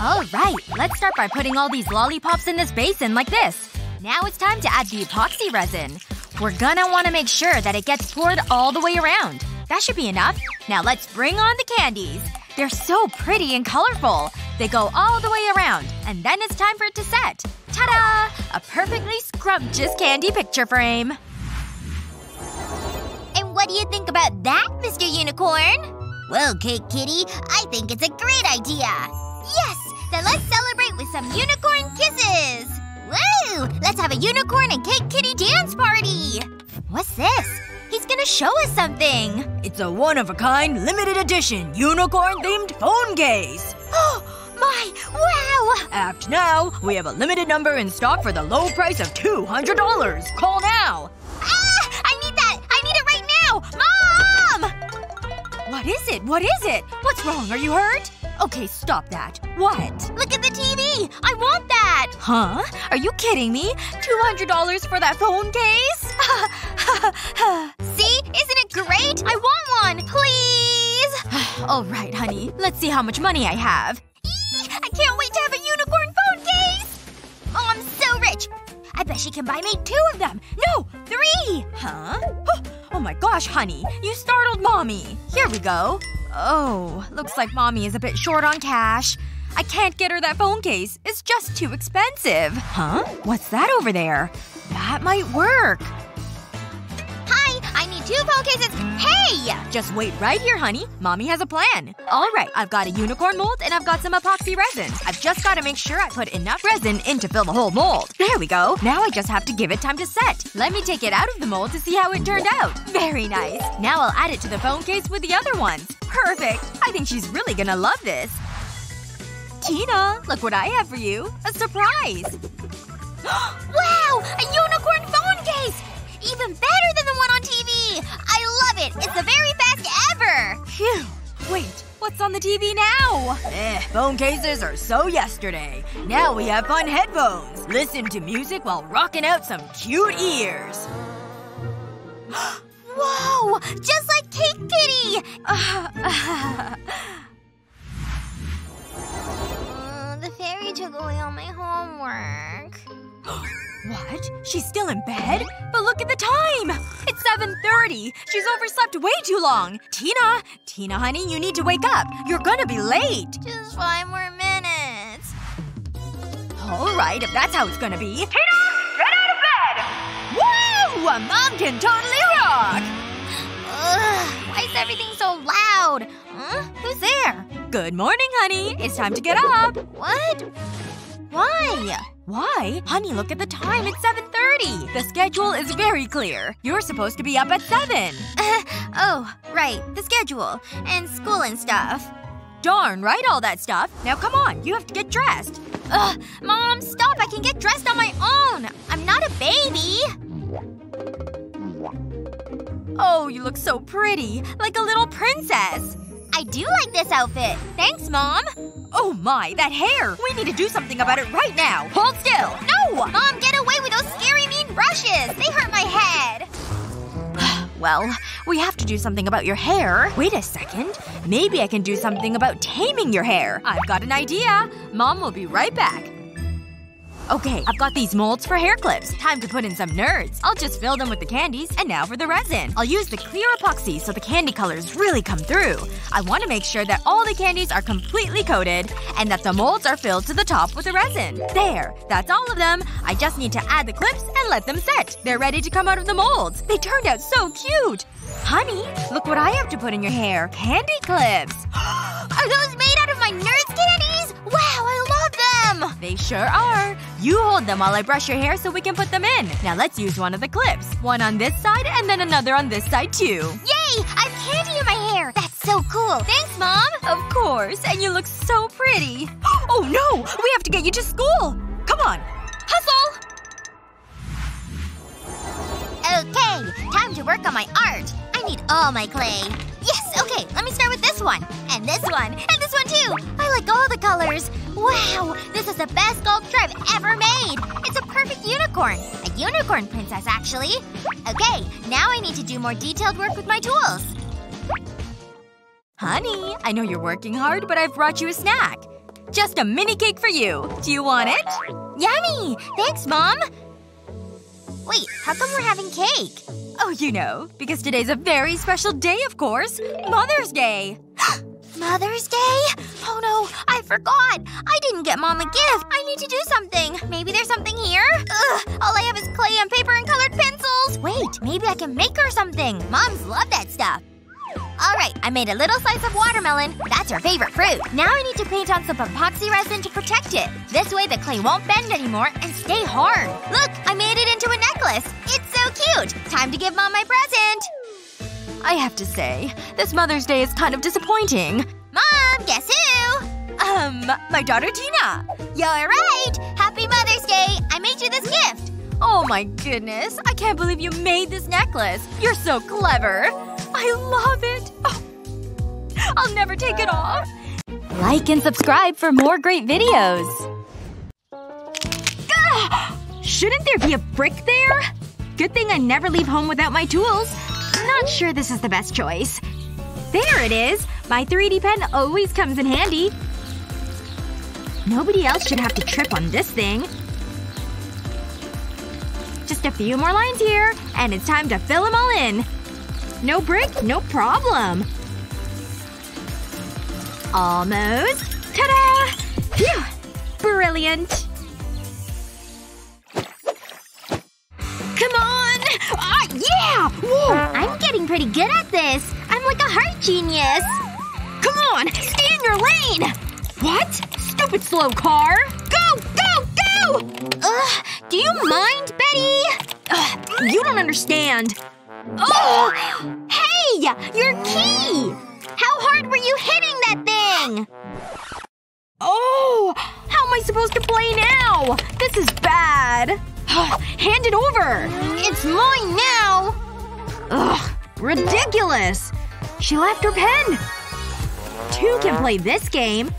Alright, let's start by putting all these lollipops in this basin like this. Now it's time to add the epoxy resin. We're gonna want to make sure that it gets poured all the way around. That should be enough. Now let's bring on the candies. They're so pretty and colorful. They go all the way around. And then it's time for it to set. Ta-da! A perfectly scrumptious candy picture frame. And what do you think about that, Mr. Unicorn? Well, Cake Kitty, I think it's a great idea. Yes! Then let's celebrate with some unicorn kisses! Woo! Let's have a unicorn and Cake Kitty dance party! What's this? He's gonna show us something! It's a one-of-a-kind, limited edition, unicorn-themed phone case! Oh! My! Wow! Act now! We have a limited number in stock for the low price of $200! Call now! What is it? What is it? What's wrong? Are you hurt? Okay, stop that. What? Look at the TV! I want that! Huh? Are you kidding me? $200 for that phone case? See? Isn't it great? I want one! Please! Alright, honey. Let's see how much money I have. Eee! I can't wait to have a I bet she can buy me two of them! No! Three! Huh? Oh my gosh, honey. You startled mommy. Here we go. Oh, looks like mommy is a bit short on cash. I can't get her that phone case. It's just too expensive. Huh? What's that over there? That might work. I need two phone cases. Hey! Just wait right here, honey. Mommy has a plan. Alright, I've got a unicorn mold and I've got some epoxy resin. I've just gotta make sure I put enough resin in to fill the whole mold. There we go. Now I just have to give it time to set. Let me take it out of the mold to see how it turned out. Very nice. Now I'll add it to the phone case with the other ones. Perfect. I think she's really gonna love this. Tina, look what I have for you. A surprise. wow! A unicorn phone case! Even better than the one on TV! I love it! It's the very best ever! Phew. Wait. What's on the TV now? Eh, phone cases are so yesterday. Now we have fun headphones. Listen to music while rocking out some cute ears. Whoa! Just like Cake Kitty! uh, the fairy took away all my homework. What? She's still in bed? But look at the time! It's 7.30! She's overslept way too long! Tina! Tina, honey, you need to wake up! You're gonna be late! Just five more minutes. Alright, if that's how it's gonna be. Tina! Get out of bed! Woo! A mom can totally rock! Ugh, why is everything so loud? Huh? Who's there? Good morning, honey. It's time to get up. What? Why? Why? Honey, look at the time. It's 7.30. The schedule is very clear. You're supposed to be up at 7. Uh, oh, right. The schedule. And school and stuff. Darn right all that stuff. Now come on. You have to get dressed. Ugh. Mom, stop. I can get dressed on my own. I'm not a baby. Oh, you look so pretty. Like a little princess. I do like this outfit. Thanks, Mom. Oh my, that hair! We need to do something about it right now! Hold still! No! Mom, get away with those scary mean brushes! They hurt my head! well, we have to do something about your hair. Wait a second. Maybe I can do something about taming your hair. I've got an idea. Mom will be right back. Okay, I've got these molds for hair clips. Time to put in some nerds. I'll just fill them with the candies. And now for the resin. I'll use the clear epoxy so the candy colors really come through. I want to make sure that all the candies are completely coated and that the molds are filled to the top with the resin. There. That's all of them. I just need to add the clips and let them set. They're ready to come out of the molds. They turned out so cute! Honey, look what I have to put in your hair. Candy clips! are those made out of my Nerds candies? Wow, I love them! They sure are. You hold them while I brush your hair so we can put them in. Now let's use one of the clips. One on this side and then another on this side too. Yay! I have candy in my hair! That's so cool. Thanks, Mom! Of course. And you look so pretty. Oh no! We have to get you to school! Come on. Hustle! Okay. Time to work on my art. Need all my clay. Yes! Okay, let me start with this one. And this one. And this one too! I like all the colors. Wow! This is the best sculpture I've ever made! It's a perfect unicorn. A unicorn princess, actually. Okay, now I need to do more detailed work with my tools. Honey, I know you're working hard, but I've brought you a snack. Just a mini cake for you. Do you want it? Yummy! Thanks, Mom! Wait, how come we're having cake? Oh, you know. Because today's a very special day, of course. Mother's Day. Mother's Day? Oh no, I forgot! I didn't get Mom a gift! I need to do something! Maybe there's something here? Ugh, all I have is clay and paper and colored pencils! Wait, maybe I can make her something! Moms love that stuff! Alright, I made a little slice of watermelon. That's her favorite fruit. Now I need to paint on some epoxy resin to protect it. This way the clay won't bend anymore and stay hard. Look, I made it into a necklace. It's so cute! Time to give Mom my present! I have to say, this Mother's Day is kind of disappointing. Mom, guess who? Um, my daughter Tina. You're right! Happy Mother's Day! I made you this gift! Oh my goodness. I can't believe you made this necklace. You're so clever. I love it. Oh. I'll never take it off. Like and subscribe for more great videos. Shouldn't there be a brick there? Good thing I never leave home without my tools. Not sure this is the best choice. There it is! My 3D pen always comes in handy. Nobody else should have to trip on this thing. Just a few more lines here, and it's time to fill them all in. No brick, no problem. Almost. Ta-da! Phew! Brilliant. Come on! Ah, yeah! Whoa! I'm getting pretty good at this. I'm like a heart genius. Come on! Stay in your lane! What? Stupid slow car! Go! Go! Go! Ugh, do you mind, Betty? Ugh, you don't understand. Oh! Hey! Your key! How hard were you hitting that thing? Oh! How am I supposed to play now? This is bad. Hand it over! It's mine now! Ugh. Ridiculous! She left her pen! Two can play this game.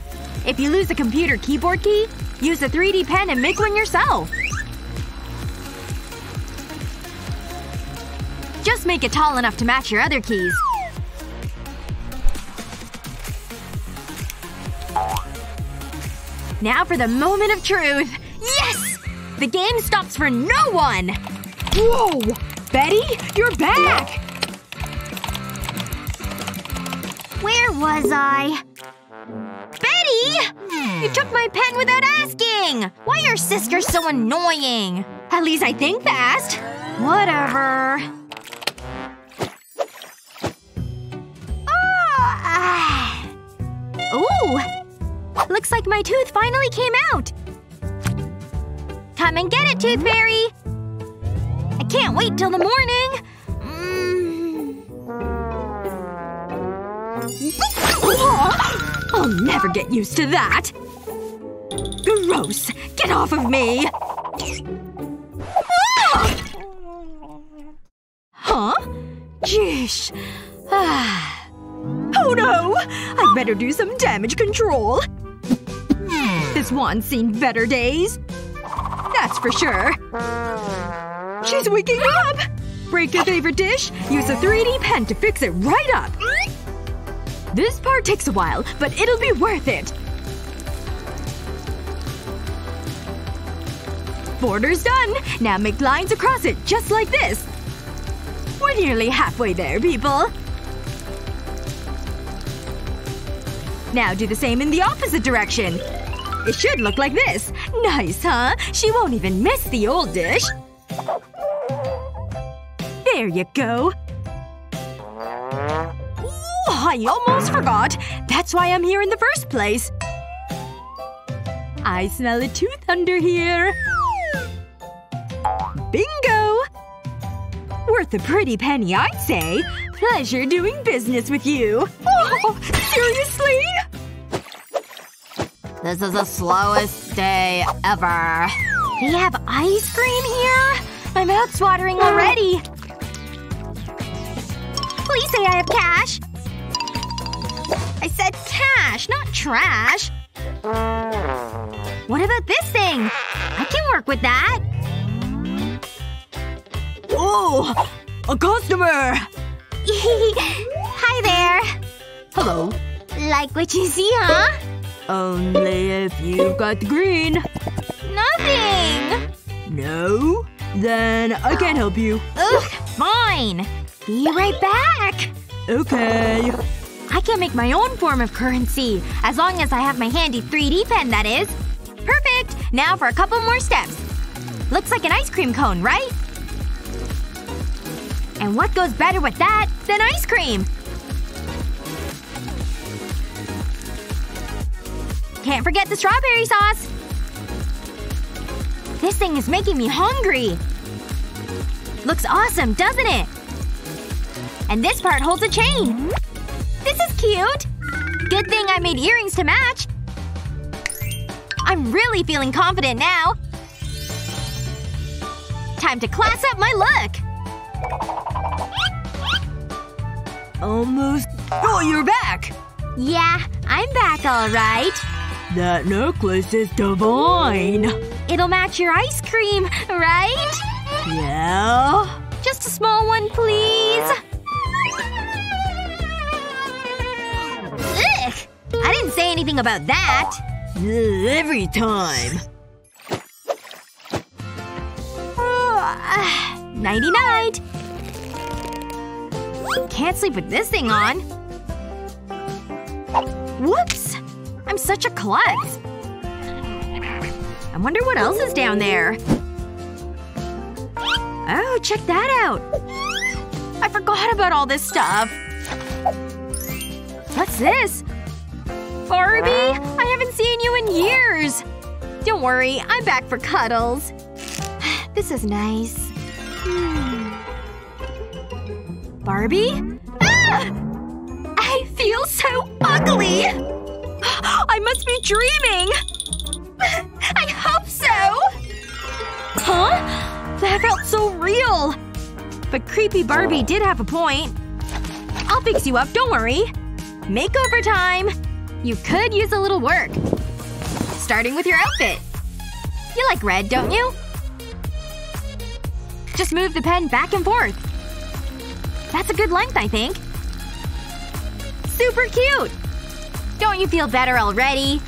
If you lose the computer keyboard key, use a 3D pen and make one yourself. Just make it tall enough to match your other keys. Now for the moment of truth. Yes! The game stops for no one! Whoa! Betty? You're back! Where was I? Betty! You took my pen without asking! Why are sisters so annoying? At least I think fast. Whatever. Ooh! Looks like my tooth finally came out. Come and get it, Tooth Fairy! I can't wait till the morning. Mm. I'll never get used to that. Gross! Get off of me! Huh? Jeesh. Oh no! I'd better do some damage control. This one's seen better days. That's for sure. She's waking up! Break your favorite dish, use a 3D pen to fix it right up. This part takes a while, but it'll be worth it. Border's done. Now make lines across it, just like this. We're nearly halfway there, people. Now do the same in the opposite direction. It should look like this. Nice, huh? She won't even miss the old dish. There you go. Ooh, I almost forgot. That's why I'm here in the first place. I smell a tooth under here. Bingo! Worth a pretty penny, I'd say. Pleasure doing business with you. Oh, seriously? This is the slowest day ever. They have ice cream here? My mouth's watering already. Please say I have cash. I said cash, not trash. What about this thing? I can work with that. Oh! A customer! Hi there. Hello. Like what you see, huh? Only if you've got the green. Nothing! No? Then I can't help you. Ugh, fine. Be right back. Okay. I can make my own form of currency. As long as I have my handy 3D pen, that is. Perfect! Now for a couple more steps. Looks like an ice cream cone, right? And what goes better with that than ice cream? Can't forget the strawberry sauce! This thing is making me hungry! Looks awesome, doesn't it? And this part holds a chain. This is cute! Good thing I made earrings to match. I'm really feeling confident now. Time to class up my look! Almost. Oh, you're back! Yeah, I'm back alright. That necklace is divine. It'll match your ice cream, right? Yeah? Just a small one, please. Ugh! I didn't say anything about that. Every time. Nighty night. Can't sleep with this thing on. Whoops! I'm such a klutz. I wonder what else is down there. Oh, check that out. I forgot about all this stuff. What's this? Barbie? I haven't seen you in years! Don't worry, I'm back for cuddles. This is nice. Hmm. Barbie? Ah! I feel so ugly! I must be dreaming! I hope so! Huh? That felt so real! But creepy Barbie did have a point. I'll fix you up, don't worry. Makeover time! You could use a little work. Starting with your outfit. You like red, don't you? Just move the pen back and forth. That's a good length, I think. Super cute! Don't you feel better already?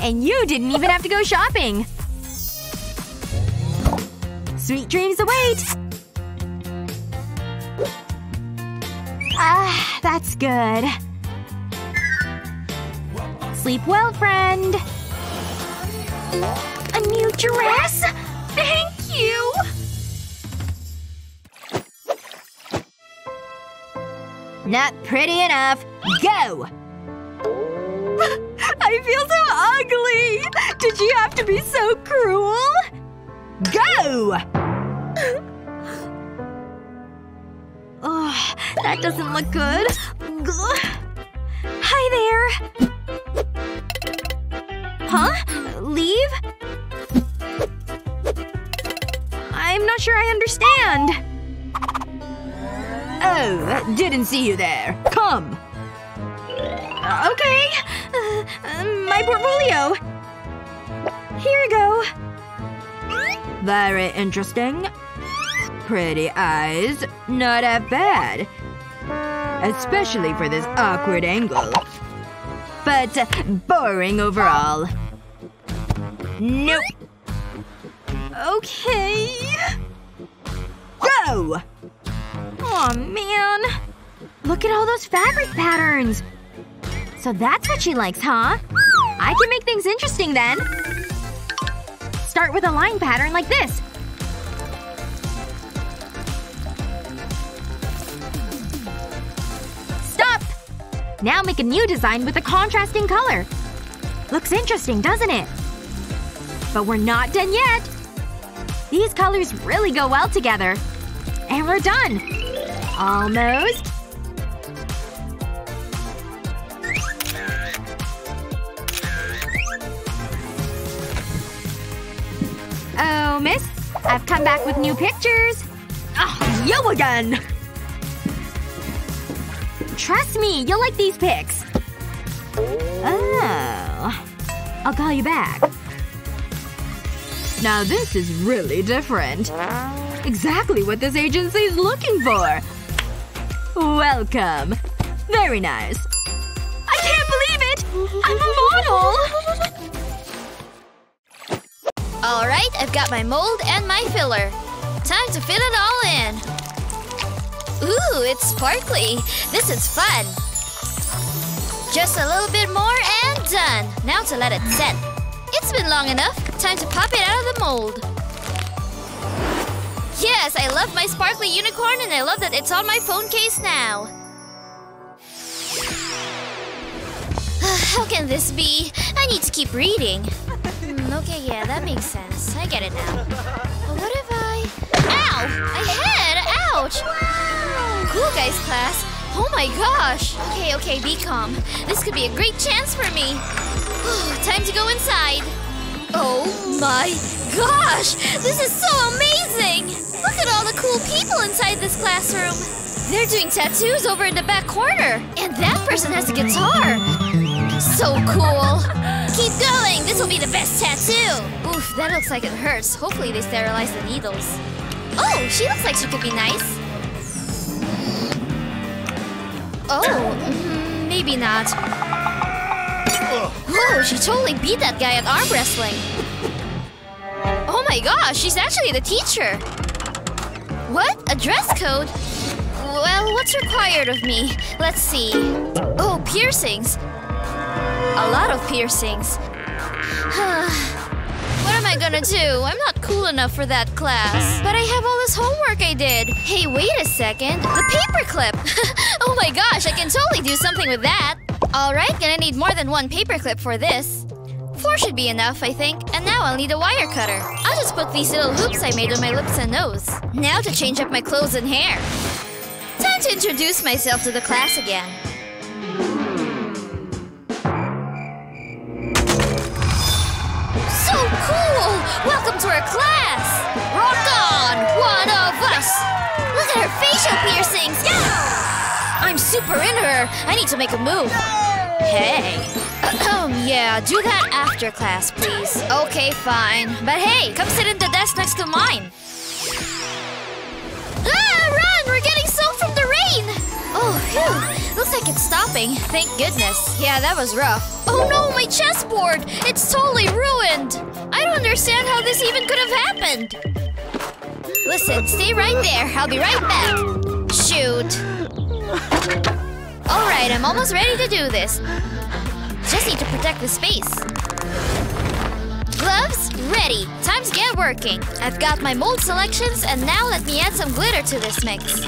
And you didn't even have to go shopping! Sweet dreams await! Ah, that's good. Sleep well, friend. A new dress? Not pretty enough. Go! I feel so ugly! Did you have to be so cruel? Go! Ugh, oh, that doesn't look good. Hi there. Huh? Leave? I'm not sure I understand. Oh, didn't see you there. Come. Okay. Uh, uh, my portfolio. Here you go. Very interesting. Pretty eyes. Not that bad. Especially for this awkward angle. But uh, boring overall. Nope. Okay. Go! Aw, man. Look at all those fabric patterns. So that's what she likes, huh? I can make things interesting then. Start with a line pattern like this. Stop! Now make a new design with a contrasting color. Looks interesting, doesn't it? But we're not done yet! These colors really go well together. And we're done! Almost. Oh, miss. I've come back with new pictures. Ah, you again! Trust me, you'll like these pics. Oh. I'll call you back. Now this is really different. Exactly what this agency's looking for. Welcome. Very nice. I can't believe it! I'm a model! Alright, I've got my mold and my filler. Time to fit it all in. Ooh, it's sparkly. This is fun. Just a little bit more and done. Now to let it set. It's been long enough. Time to pop it out of the mold. Yes, I love my sparkly unicorn and I love that it's on my phone case now. How can this be? I need to keep reading. Hmm, okay, yeah, that makes sense. I get it now. But what if I... Ow! My head! Ouch! Wow! Cool guys class. Oh my gosh! Okay, okay, be calm. This could be a great chance for me. Time to go inside. Oh my gosh! This is so amazing! Look at all the cool people inside this classroom. They're doing tattoos over in the back corner. And that person has a guitar. So cool. Keep going. This will be the best tattoo. Oof, that looks like it hurts. Hopefully they sterilize the needles. Oh, she looks like she could be nice. Oh, mm, maybe not. Whoa, she totally beat that guy at arm wrestling. Oh my gosh, she's actually the teacher. What? A dress code? Well, what's required of me? Let's see. Oh, piercings. A lot of piercings. what am I gonna do? I'm not cool enough for that class. But I have all this homework I did. Hey, wait a second. The paperclip! oh my gosh, I can totally do something with that. Alright, gonna need more than one paperclip for this. Four should be enough, I think. And now I'll need a wire cutter. I'll just put these little hoops I made on my lips and nose. Now to change up my clothes and hair. Time to introduce myself to the class again. So cool! Welcome to our class! Super into her! I need to make a move. Hey. Um, yeah, do that after class, please. Okay, fine. But hey, come sit in the desk next to mine. Ah, run! We're getting soaked from the rain! Oh, phew. Looks like it's stopping. Thank goodness. Yeah, that was rough. Oh no, my chessboard! It's totally ruined! I don't understand how this even could have happened. Listen, stay right there. I'll be right back. Shoot. Alright, I'm almost ready to do this. Just need to protect the space. Gloves ready. Time to get working. I've got my mold selections and now let me add some glitter to this mix.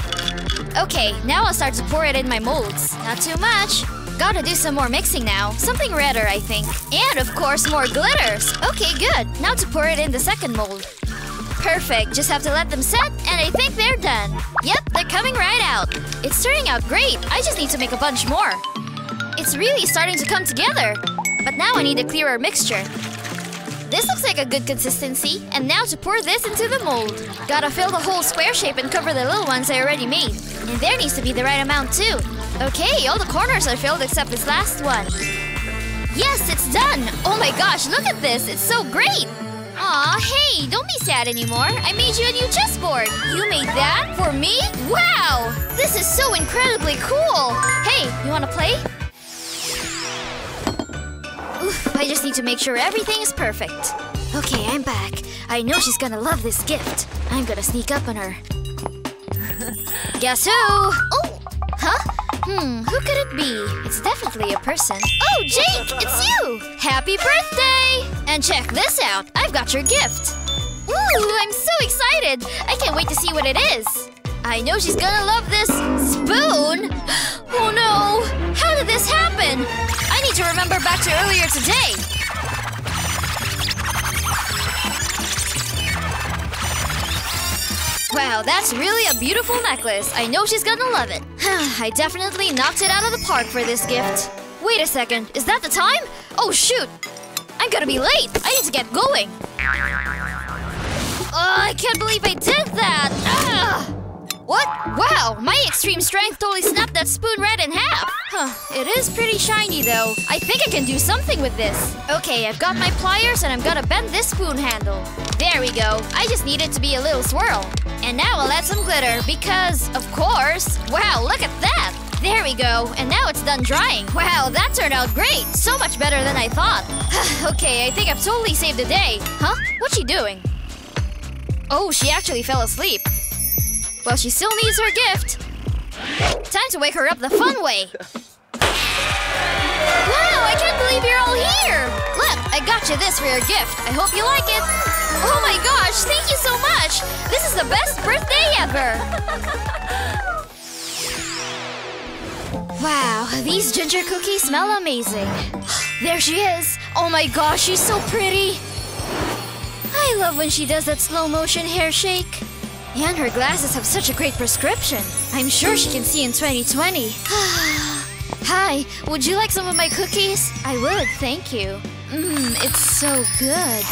Okay, now I'll start to pour it in my molds. Not too much. Gotta do some more mixing now. Something redder, I think. And of course, more glitters. Okay, good. Now to pour it in the second mold. Perfect. Just have to let them set, and I think they're done. Yep, they're coming right out. It's turning out great. I just need to make a bunch more. It's really starting to come together. But now I need a clearer mixture. This looks like a good consistency. And now to pour this into the mold. Gotta fill the whole square shape and cover the little ones I already made. And there needs to be the right amount too. Okay, all the corners are filled except this last one. Yes, it's done! Oh my gosh, look at this! It's so great! Aw, hey, don't be sad anymore. I made you a new chessboard. You made that? For me? Wow! This is so incredibly cool! Hey, you wanna play? Oof, I just need to make sure everything is perfect. Okay, I'm back. I know she's gonna love this gift. I'm gonna sneak up on her. Guess who? Oh! Hmm, who could it be? It's definitely a person. Oh, Jake! It's you! Happy birthday! And check this out. I've got your gift. Ooh, I'm so excited! I can't wait to see what it is. I know she's gonna love this spoon! Oh no! How did this happen? I need to remember back to earlier today. Wow, that's really a beautiful necklace. I know she's gonna love it. I definitely knocked it out of the park for this gift. Wait a second, is that the time? Oh shoot! I'm gonna be late! I need to get going! Oh, I can't believe I did that! Ah! What? Wow, my extreme strength totally snapped that spoon right in half! Huh, it is pretty shiny though. I think I can do something with this. Okay, I've got my pliers and I'm gonna bend this spoon handle. There we go. I just need it to be a little swirl. And now I'll add some glitter because, of course, wow, look at that! There we go, and now it's done drying. Wow, that turned out great! So much better than I thought. okay, I think I've totally saved the day. Huh? What's she doing? Oh, she actually fell asleep. Well, she still needs her gift. Time to wake her up the fun way. Wow, I can't believe you're all here! Look, I got you this for your gift. I hope you like it. Oh my gosh, thank you so much! This is the best birthday ever! Wow, these ginger cookies smell amazing. There she is! Oh my gosh, she's so pretty! I love when she does that slow motion hair shake. And her glasses have such a great prescription. I'm sure she can see in 2020. Hi, would you like some of my cookies? I would, thank you. Mmm, it's so good.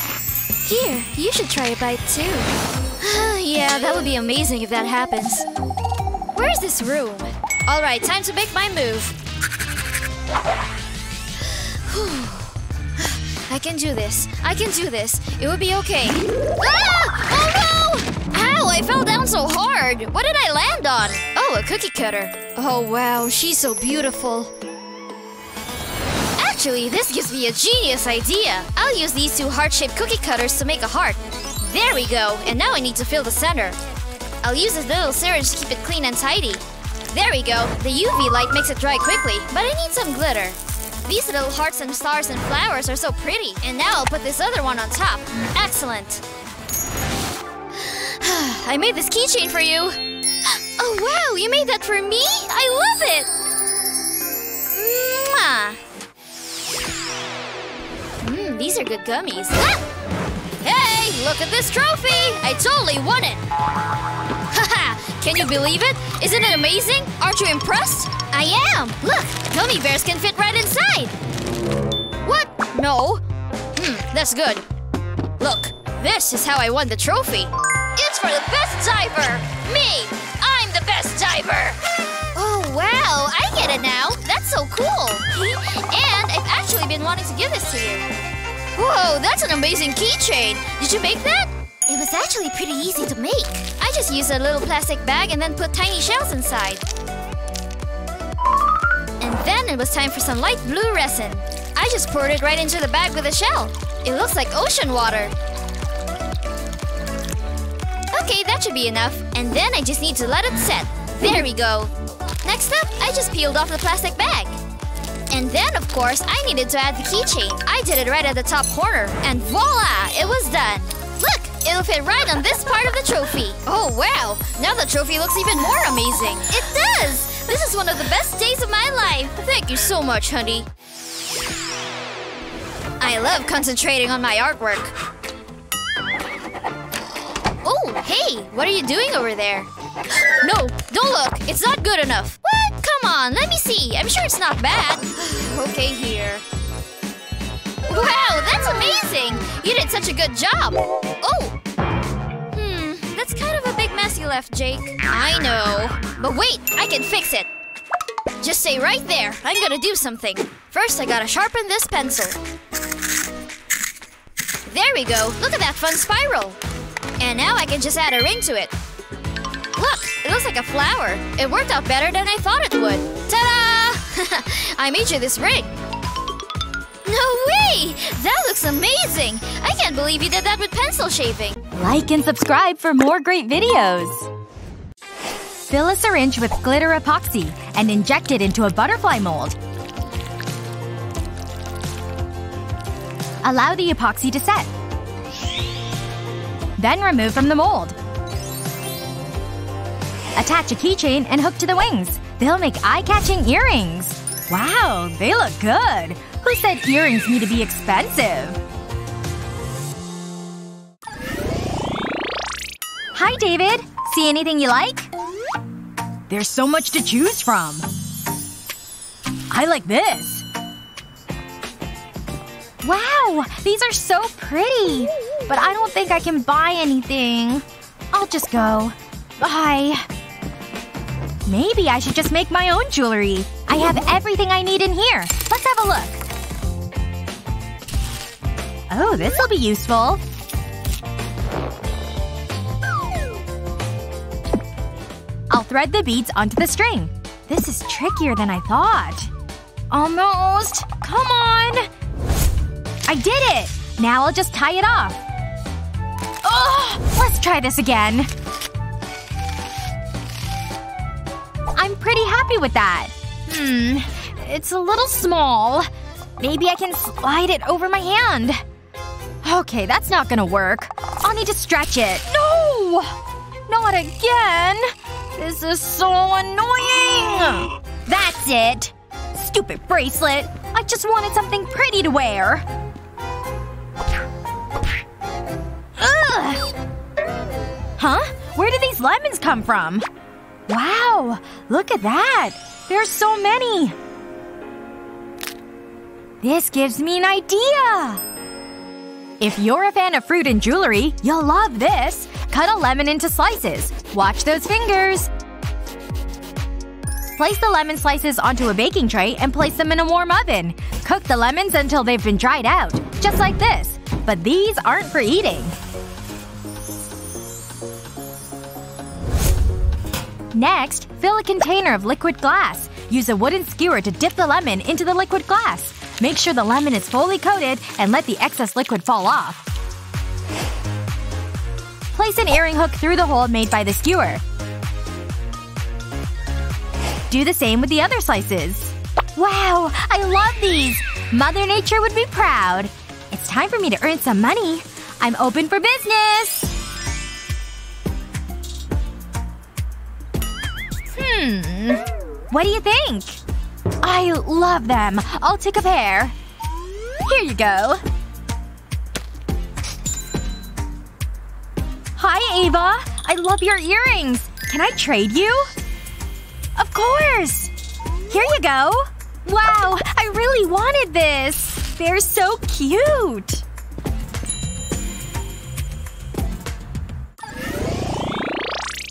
Here, you should try a bite too. yeah, that would be amazing if that happens. Where's this room? Alright, time to make my move. I can do this. I can do this. It will be okay. Ah! Oh no! I fell down so hard. What did I land on? Oh, a cookie cutter. Oh wow, she's so beautiful. Actually, this gives me a genius idea. I'll use these two heart-shaped cookie cutters to make a heart. There we go, and now I need to fill the center. I'll use this little syringe to keep it clean and tidy. There we go. The UV light makes it dry quickly, but I need some glitter. These little hearts and stars and flowers are so pretty. And now I'll put this other one on top. Excellent. I made this keychain for you. Oh wow, you made that for me? I love it! Mwah! Mmm, these are good gummies. Ah! Hey, look at this trophy! I totally won it! Haha! Can you believe it? Isn't it amazing? Aren't you impressed? I am! Look! Gummy bears can fit right inside! What? No. Hmm, that's good. Look, this is how I won the trophy. It's for the best diver! Me! I'm the best diver! Oh, wow! I get it now! That's so cool! and I've actually been wanting to give this to you. Whoa, that's an amazing keychain! Did you make that? It was actually pretty easy to make. I just used a little plastic bag and then put tiny shells inside. And then it was time for some light blue resin. I just poured it right into the bag with a shell. It looks like ocean water. Okay, that should be enough. And then I just need to let it set. There we go. Next up, I just peeled off the plastic bag. And then, of course, I needed to add the keychain. I did it right at the top corner. And voila! It was done. Look! It'll fit right on this part of the trophy. Oh, wow! Now the trophy looks even more amazing. It does! This is one of the best days of my life. Thank you so much, honey. I love concentrating on my artwork. Hey! What are you doing over there? No, don't look! It's not good enough! What? Come on, let me see. I'm sure it's not bad. okay, here. Wow, that's amazing! You did such a good job! Oh! Hmm, that's kind of a big mess you left, Jake. I know. But wait, I can fix it. Just stay right there. I'm gonna do something. First, I gotta sharpen this pencil. There we go. Look at that fun spiral. And now I can just add a ring to it. Look, it looks like a flower. It worked out better than I thought it would. Ta-da! I made you this ring. No way! That looks amazing! I can't believe you did that with pencil shaving. Like and subscribe for more great videos. Fill a syringe with glitter epoxy and inject it into a butterfly mold. Allow the epoxy to set. Then remove from the mold. Attach a keychain and hook to the wings. They'll make eye-catching earrings. Wow, they look good. Who said earrings need to be expensive? Hi, David. See anything you like? There's so much to choose from. I like this. Wow, these are so pretty. But I don't think I can buy anything. I'll just go. Bye. Maybe I should just make my own jewelry. I have everything I need in here. Let's have a look. Oh, this'll be useful. I'll thread the beads onto the string. This is trickier than I thought. Almost. Come on! I did it! Now I'll just tie it off. Ugh! Let's try this again. I'm pretty happy with that. Hmm. It's a little small. Maybe I can slide it over my hand. Okay, that's not gonna work. I'll need to stretch it. No! Not again! This is so annoying! That's it! Stupid bracelet. I just wanted something pretty to wear. Ugh! Huh? Where did these lemons come from? Wow! Look at that! There's so many! This gives me an idea! If you're a fan of fruit and jewelry, you'll love this! Cut a lemon into slices. Watch those fingers! Place the lemon slices onto a baking tray and place them in a warm oven. Cook the lemons until they've been dried out. Just like this. But these aren't for eating. Next, fill a container of liquid glass. Use a wooden skewer to dip the lemon into the liquid glass. Make sure the lemon is fully coated and let the excess liquid fall off. Place an earring hook through the hole made by the skewer. Do the same with the other slices. Wow! I love these! Mother Nature would be proud. It's time for me to earn some money. I'm open for business! Hmm. What do you think? I love them. I'll take a pair. Here you go. Hi, Ava. I love your earrings. Can I trade you? Of course! Here you go. Wow, I really wanted this. They're so cute.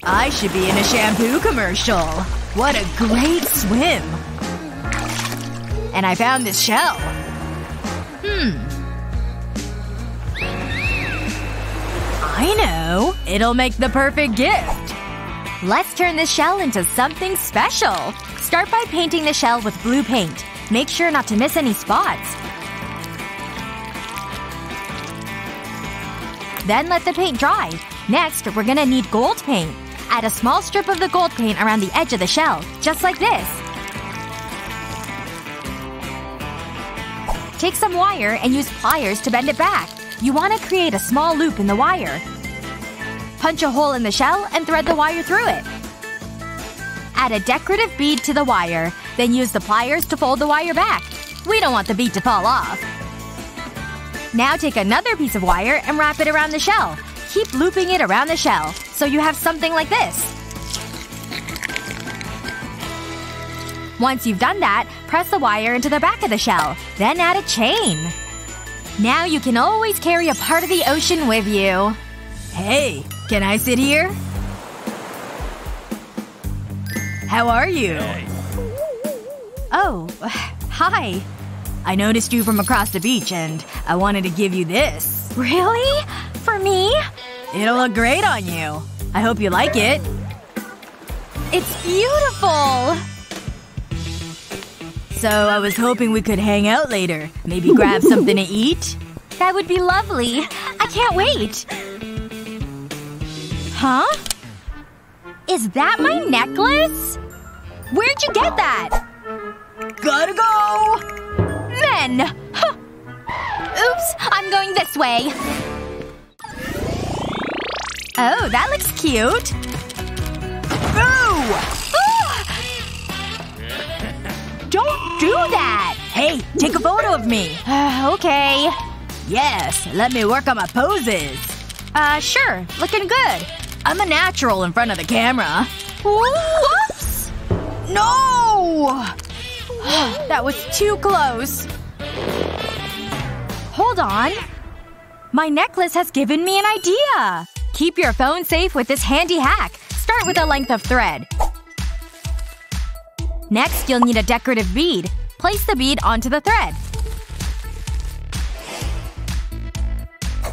I should be in a shampoo commercial. What a great swim. And I found this shell. Hmm. I know. It'll make the perfect gift. Let's turn this shell into something special. Start by painting the shell with blue paint. Make sure not to miss any spots. Then let the paint dry. Next, we're gonna need gold paint. Add a small strip of the gold paint around the edge of the shell, just like this. Take some wire and use pliers to bend it back. You want to create a small loop in the wire. Punch a hole in the shell and thread the wire through it. Add a decorative bead to the wire, then use the pliers to fold the wire back. We don't want the bead to fall off. Now take another piece of wire and wrap it around the shell. Keep looping it around the shell, so you have something like this. Once you've done that, press the wire into the back of the shell. Then add a chain. Now you can always carry a part of the ocean with you. Hey, can I sit here? How are you? Oh, hi. I noticed you from across the beach and I wanted to give you this. Really? For me? It'll look great on you. I hope you like it. It's beautiful! So I was hoping we could hang out later. Maybe grab something to eat? That would be lovely. I can't wait. Huh? Is that my necklace? Where'd you get that? Gotta go! Men! Huh. Oops, I'm going this way. Oh, that looks cute. Boo! Don't do that! Hey, take a photo of me. okay. Yes, let me work on my poses. Uh, sure. Looking good. I'm a natural in front of the camera. Whoops! No! that was too close. Hold on. My necklace has given me an idea! Keep your phone safe with this handy hack. Start with a length of thread. Next, you'll need a decorative bead. Place the bead onto the thread.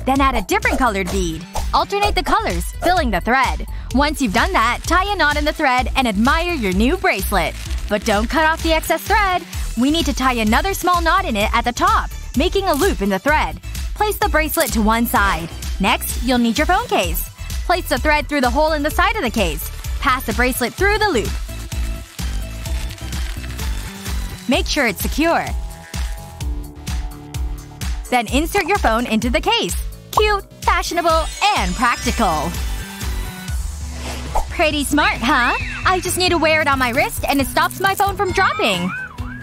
Then add a different colored bead. Alternate the colors, filling the thread. Once you've done that, tie a knot in the thread and admire your new bracelet. But don't cut off the excess thread. We need to tie another small knot in it at the top, making a loop in the thread. Place the bracelet to one side. Next, you'll need your phone case. Place the thread through the hole in the side of the case. Pass the bracelet through the loop. Make sure it's secure. Then insert your phone into the case. Cute, fashionable, and practical. Pretty smart, huh? I just need to wear it on my wrist and it stops my phone from dropping.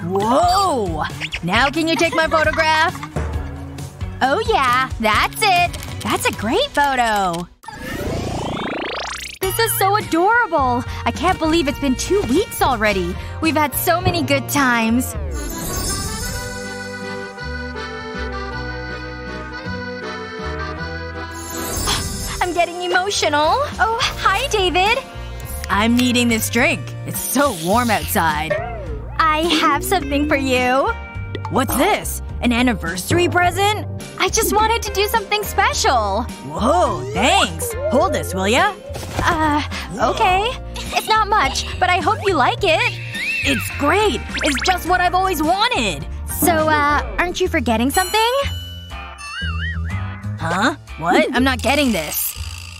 Whoa! Now can you take my photograph? Oh yeah, that's it. That's a great photo. This is so adorable. I can't believe it's been two weeks already. We've had so many good times. Getting emotional. Oh, hi, David. I'm needing this drink. It's so warm outside. I have something for you. What's this? An anniversary present? I just wanted to do something special. Whoa, thanks. Hold this, will ya? Uh, okay. It's not much, but I hope you like it. It's great. It's just what I've always wanted. So, uh, aren't you forgetting something? Huh? What? I'm not getting this.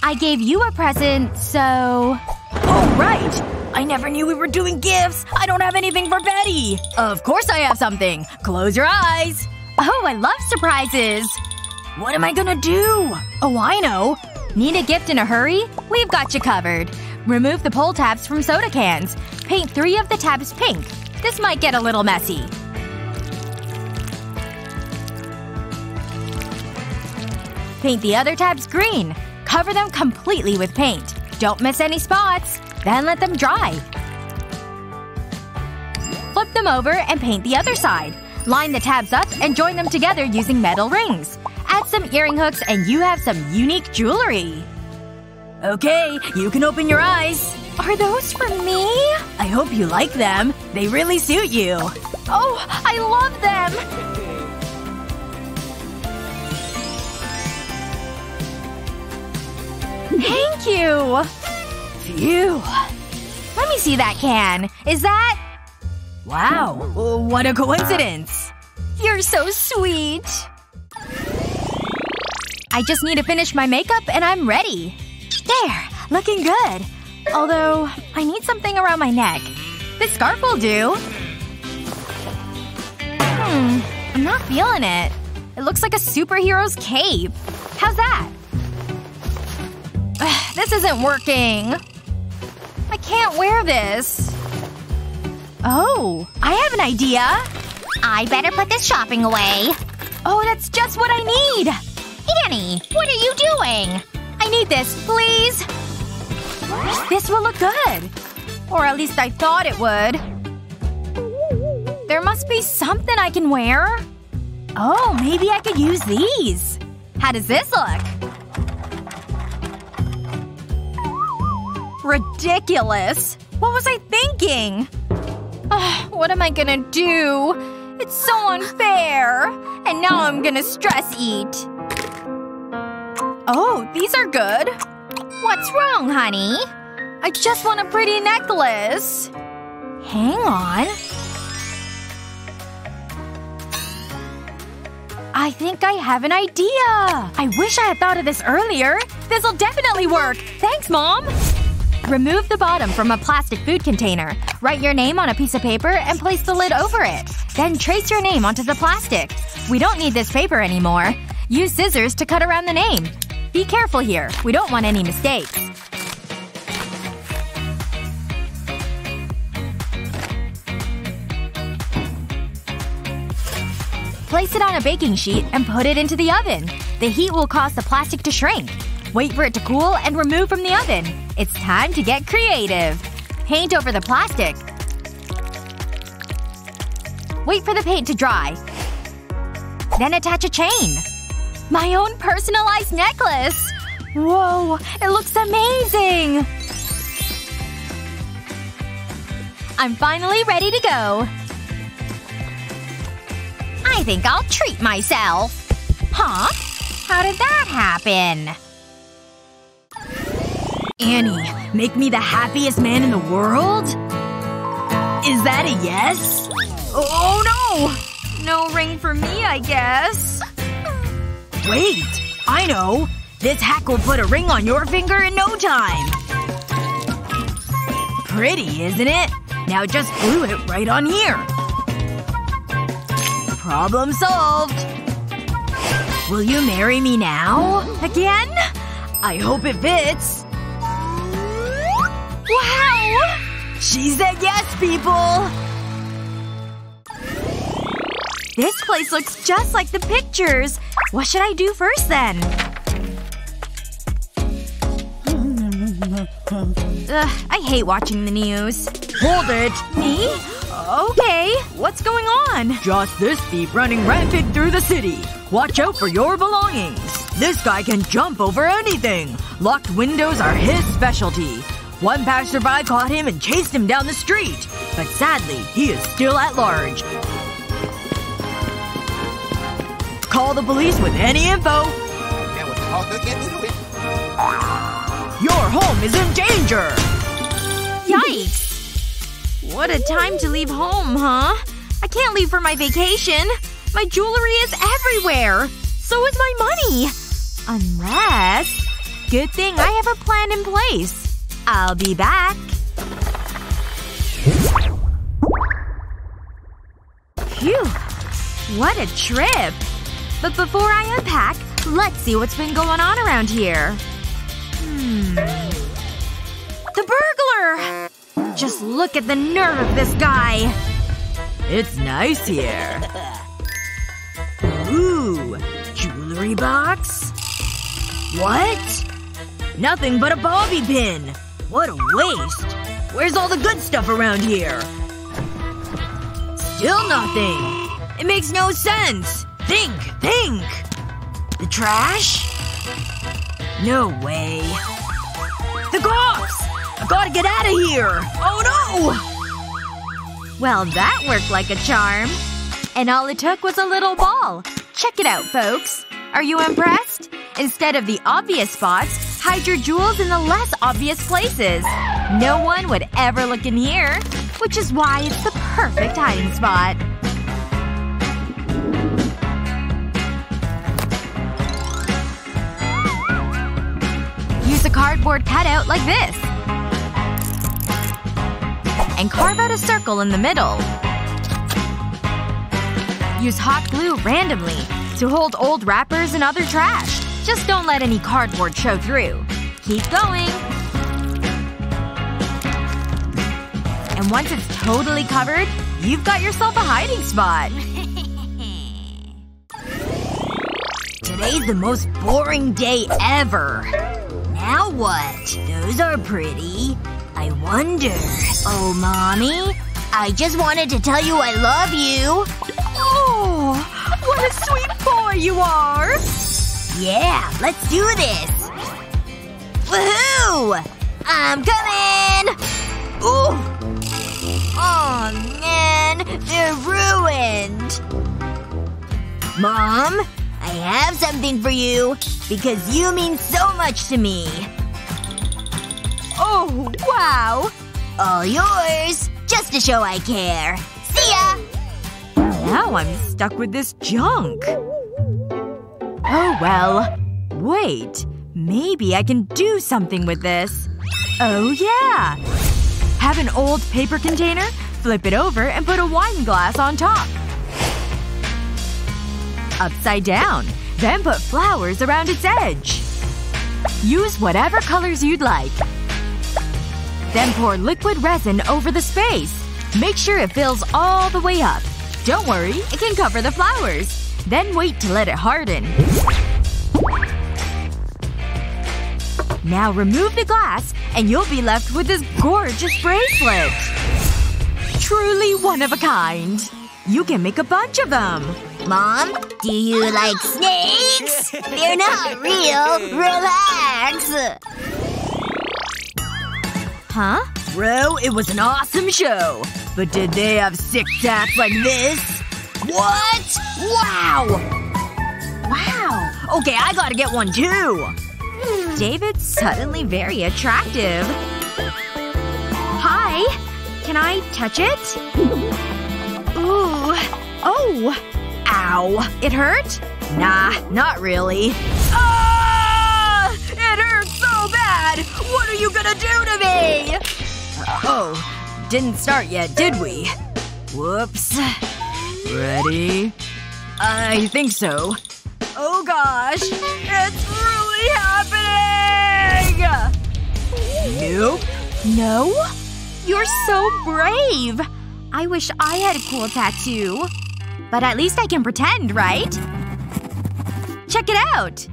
I gave you a present, so… Oh, right! I never knew we were doing gifts! I don't have anything for Betty! Of course I have something! Close your eyes! Oh, I love surprises! What am I gonna do? Oh, I know! Need a gift in a hurry? We've got you covered. Remove the pull tabs from soda cans. Paint three of the tabs pink. This might get a little messy. Paint the other tabs green. Cover them completely with paint. Don't miss any spots. Then let them dry. Flip them over and paint the other side. Line the tabs up and join them together using metal rings. Add some earring hooks and you have some unique jewelry. Okay, you can open your eyes. Are those for me? I hope you like them. They really suit you. Oh, I love them! Thank you! Phew. Let me see that can. Is that… Wow. What a coincidence. You're so sweet. I just need to finish my makeup and I'm ready. There. Looking good. Although, I need something around my neck. This scarf will do. Hmm. I'm not feeling it. It looks like a superhero's cape. How's that? this isn't working. I can't wear this. Oh. I have an idea. I better put this shopping away. Oh, that's just what I need! Annie, what are you doing? I need this, please! This will look good. Or at least I thought it would. There must be something I can wear. Oh, maybe I could use these. How does this look? Ridiculous. What was I thinking? Ugh, what am I gonna do? It's so unfair. And now I'm gonna stress eat. Oh, these are good. What's wrong, honey? I just want a pretty necklace. Hang on. I think I have an idea. I wish I had thought of this earlier. This'll definitely work. Thanks, Mom. Remove the bottom from a plastic food container. Write your name on a piece of paper and place the lid over it. Then trace your name onto the plastic. We don't need this paper anymore. Use scissors to cut around the name. Be careful here. We don't want any mistakes. Place it on a baking sheet and put it into the oven. The heat will cause the plastic to shrink. Wait for it to cool and remove from the oven. It's time to get creative. Paint over the plastic. Wait for the paint to dry. Then attach a chain. My own personalized necklace! Whoa, it looks amazing! I'm finally ready to go. I think I'll treat myself. Huh? How did that happen? Annie, make me the happiest man in the world? Is that a yes? Oh no! No ring for me, I guess. Wait! I know! This hack will put a ring on your finger in no time! Pretty, isn't it? Now just glue it right on here. Problem solved. Will you marry me now? Again? I hope it fits. Wow! She said yes, people! This place looks just like the pictures. What should I do first, then? Ugh, I hate watching the news. Hold it! Me? Okay. What's going on? Just this thief running rampant through the city. Watch out for your belongings. This guy can jump over anything. Locked windows are his specialty. One passerby caught him and chased him down the street. But sadly, he is still at large. Call the police with any info. Your home is in danger! Yikes. What a time to leave home, huh? I can't leave for my vacation. My jewelry is everywhere. So is my money. Unless… Good thing I have a plan in place. I'll be back. Phew. What a trip. But before I unpack, let's see what's been going on around here. Hmm. The burglar! Just look at the nerve of this guy. It's nice here. Ooh. Jewelry box? What? Nothing but a bobby pin. What a waste. Where's all the good stuff around here? Still nothing. It makes no sense. Think! Think! The trash? No way. The cops! I gotta get out of here! Oh no! Well, that worked like a charm. And all it took was a little ball. Check it out, folks. Are you impressed? Instead of the obvious spots, hide your jewels in the less obvious places. No one would ever look in here. Which is why it's the perfect hiding spot. Use a cardboard cutout like this. And carve out a circle in the middle. Use hot glue randomly to hold old wrappers and other trash. Just don't let any cardboard show through. Keep going. And once it's totally covered, you've got yourself a hiding spot. Today's the most boring day ever. Now what? Those are pretty. I wonder… Oh, mommy? I just wanted to tell you I love you. What a sweet boy you are! Yeah, let's do this! Woohoo! I'm coming! Ooh! Oh man, they're ruined! Mom, I have something for you. Because you mean so much to me. Oh, wow! All yours. Just to show I care. See ya! Now I'm stuck with this junk. Oh well. Wait. Maybe I can do something with this. Oh yeah! Have an old paper container, flip it over, and put a wine glass on top. Upside down. Then put flowers around its edge. Use whatever colors you'd like. Then pour liquid resin over the space. Make sure it fills all the way up. Don't worry, it can cover the flowers. Then wait to let it harden. Now remove the glass, and you'll be left with this gorgeous bracelet. Truly one of a kind. You can make a bunch of them. Mom, do you like snakes? They're not real. Relax. Huh? Bro, it was an awesome show. But did they have sick tats like this? What? Wow! Wow. Okay, I gotta get one too. David's suddenly very attractive. Hi. Can I touch it? Ooh. Oh. Ow. It hurt? Nah, not really. Ah! It hurts so bad! What are you gonna do to me? Oh. Didn't start yet, did we? Whoops. Ready? I think so. Oh gosh. It's really happening! Nope. No? You're so brave! I wish I had a cool tattoo. But at least I can pretend, right? Check it out!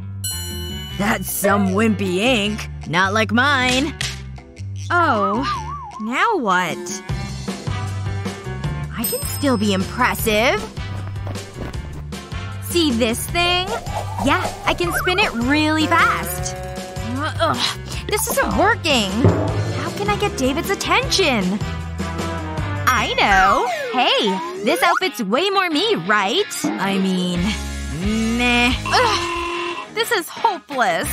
That's some wimpy ink. Not like mine. Oh. Now what? I can still be impressive. See this thing? Yeah, I can spin it really fast. Ugh, this isn't working. How can I get David's attention? I know. Hey, this outfit's way more me, right? I mean… meh. Ugh, this is hopeless.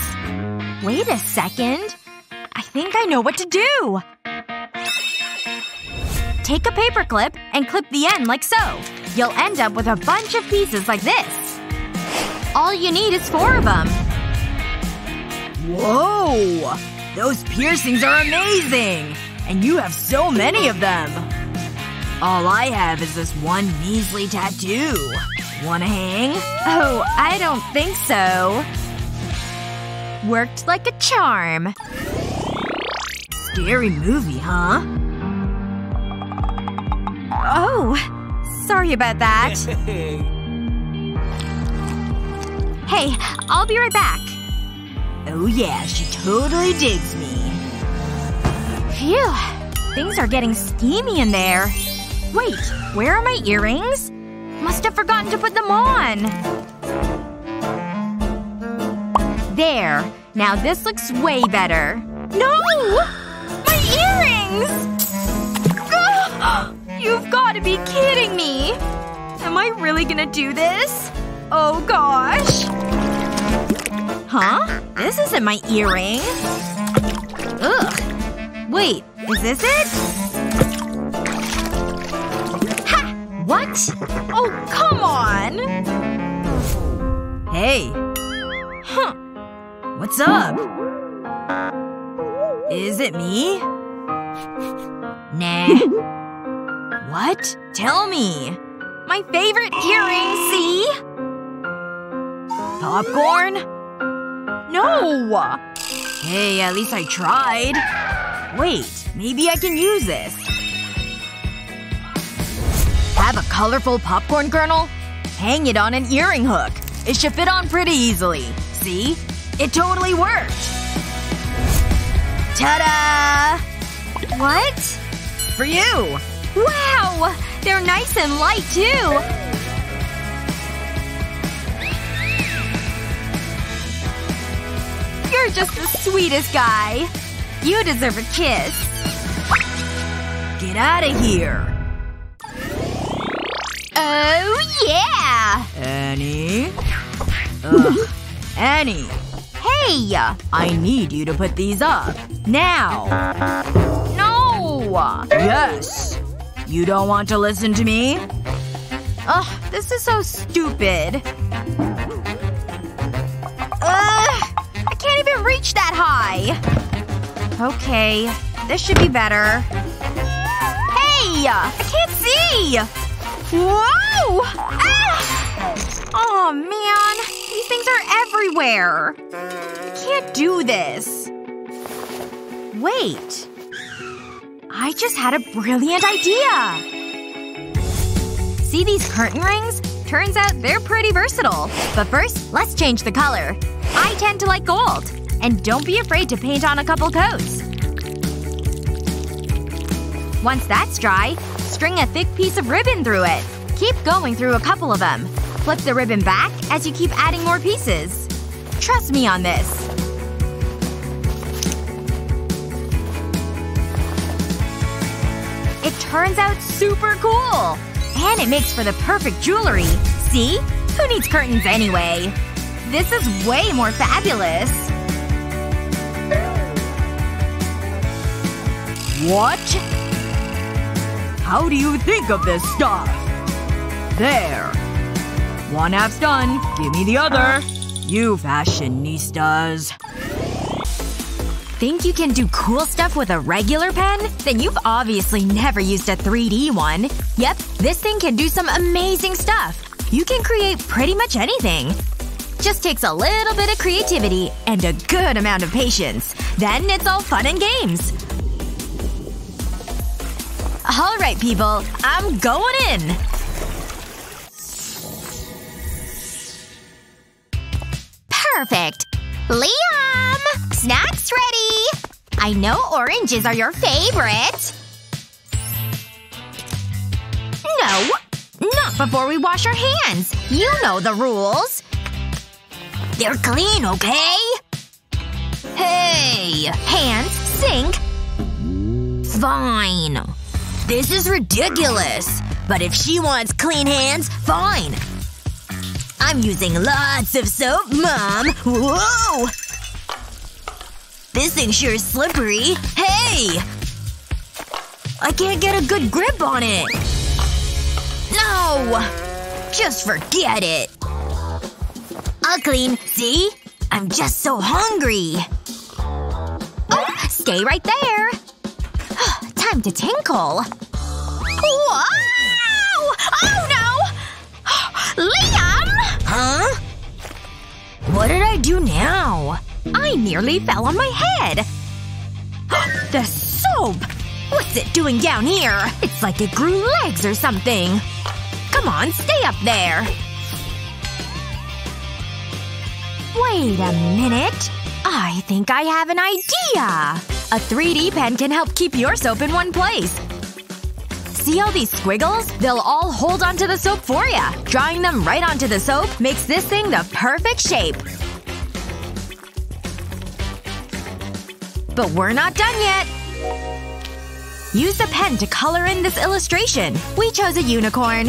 Wait a second. I think I know what to do. Take a paperclip and clip the end like so. You'll end up with a bunch of pieces like this. All you need is four of them. Whoa! Those piercings are amazing! And you have so many of them! All I have is this one measly tattoo. Wanna hang? Oh, I don't think so. Worked like a charm. Scary movie, huh? Oh. Sorry about that. hey, I'll be right back. Oh yeah, she totally digs me. Phew. Things are getting steamy in there. Wait, where are my earrings? Must have forgotten to put them on. There. Now this looks way better. No! Earrings! You've gotta be kidding me! Am I really gonna do this? Oh gosh. Huh? This isn't my earring. Ugh. Wait, is this it? Ha! What? Oh, come on! Hey. Huh. What's up? Is it me? Nah. What? Tell me. My favorite earring, see? Popcorn? No! Hey, at least I tried. Wait, maybe I can use this. Have a colorful popcorn kernel? Hang it on an earring hook. It should fit on pretty easily. See? It totally worked! Ta-da! What? For you! Wow! They're nice and light, too! You're just the sweetest guy. You deserve a kiss. Get out of here. Oh, yeah! Annie? Ugh. Annie. Hey! I need you to put these up. Now! No! Yes! You don't want to listen to me? Ugh, this is so stupid. Ugh! I can't even reach that high! Okay. This should be better. Hey! I can't see! Whoa! Ah! Oh man. These things are everywhere. I can't do this. Wait. I just had a brilliant idea! See these curtain rings? Turns out they're pretty versatile. But first, let's change the color. I tend to like gold. And don't be afraid to paint on a couple coats. Once that's dry, string a thick piece of ribbon through it. Keep going through a couple of them. Flip the ribbon back as you keep adding more pieces. Trust me on this. It turns out super cool! And it makes for the perfect jewelry. See? Who needs curtains anyway? This is way more fabulous. What? How do you think of this stuff? There. One half's done. Give me the other. You fashionistas. Think you can do cool stuff with a regular pen? Then you've obviously never used a 3D one. Yep, this thing can do some amazing stuff. You can create pretty much anything. Just takes a little bit of creativity and a good amount of patience. Then it's all fun and games. Alright people, I'm going in! Perfect. Liam! Snacks ready! I know oranges are your favorite. No. Not before we wash our hands. You know the rules. They're clean, okay? Hey! Hands, sink. Fine. This is ridiculous. But if she wants clean hands, fine. I'm using lots of soap, Mom. Whoa! This thing sure is slippery. Hey! I can't get a good grip on it. No! Just forget it. I'll clean. See? I'm just so hungry. Oh, stay right there. Time to tinkle. Wow! Oh no! Liam! Huh? What did I do now? I nearly fell on my head. the soap! What's it doing down here? It's like it grew legs or something. Come on, stay up there. Wait a minute. I think I have an idea. A 3D pen can help keep your soap in one place. See all these squiggles? They'll all hold onto the soap for ya. Drawing them right onto the soap makes this thing the perfect shape. But we're not done yet. Use the pen to color in this illustration. We chose a unicorn.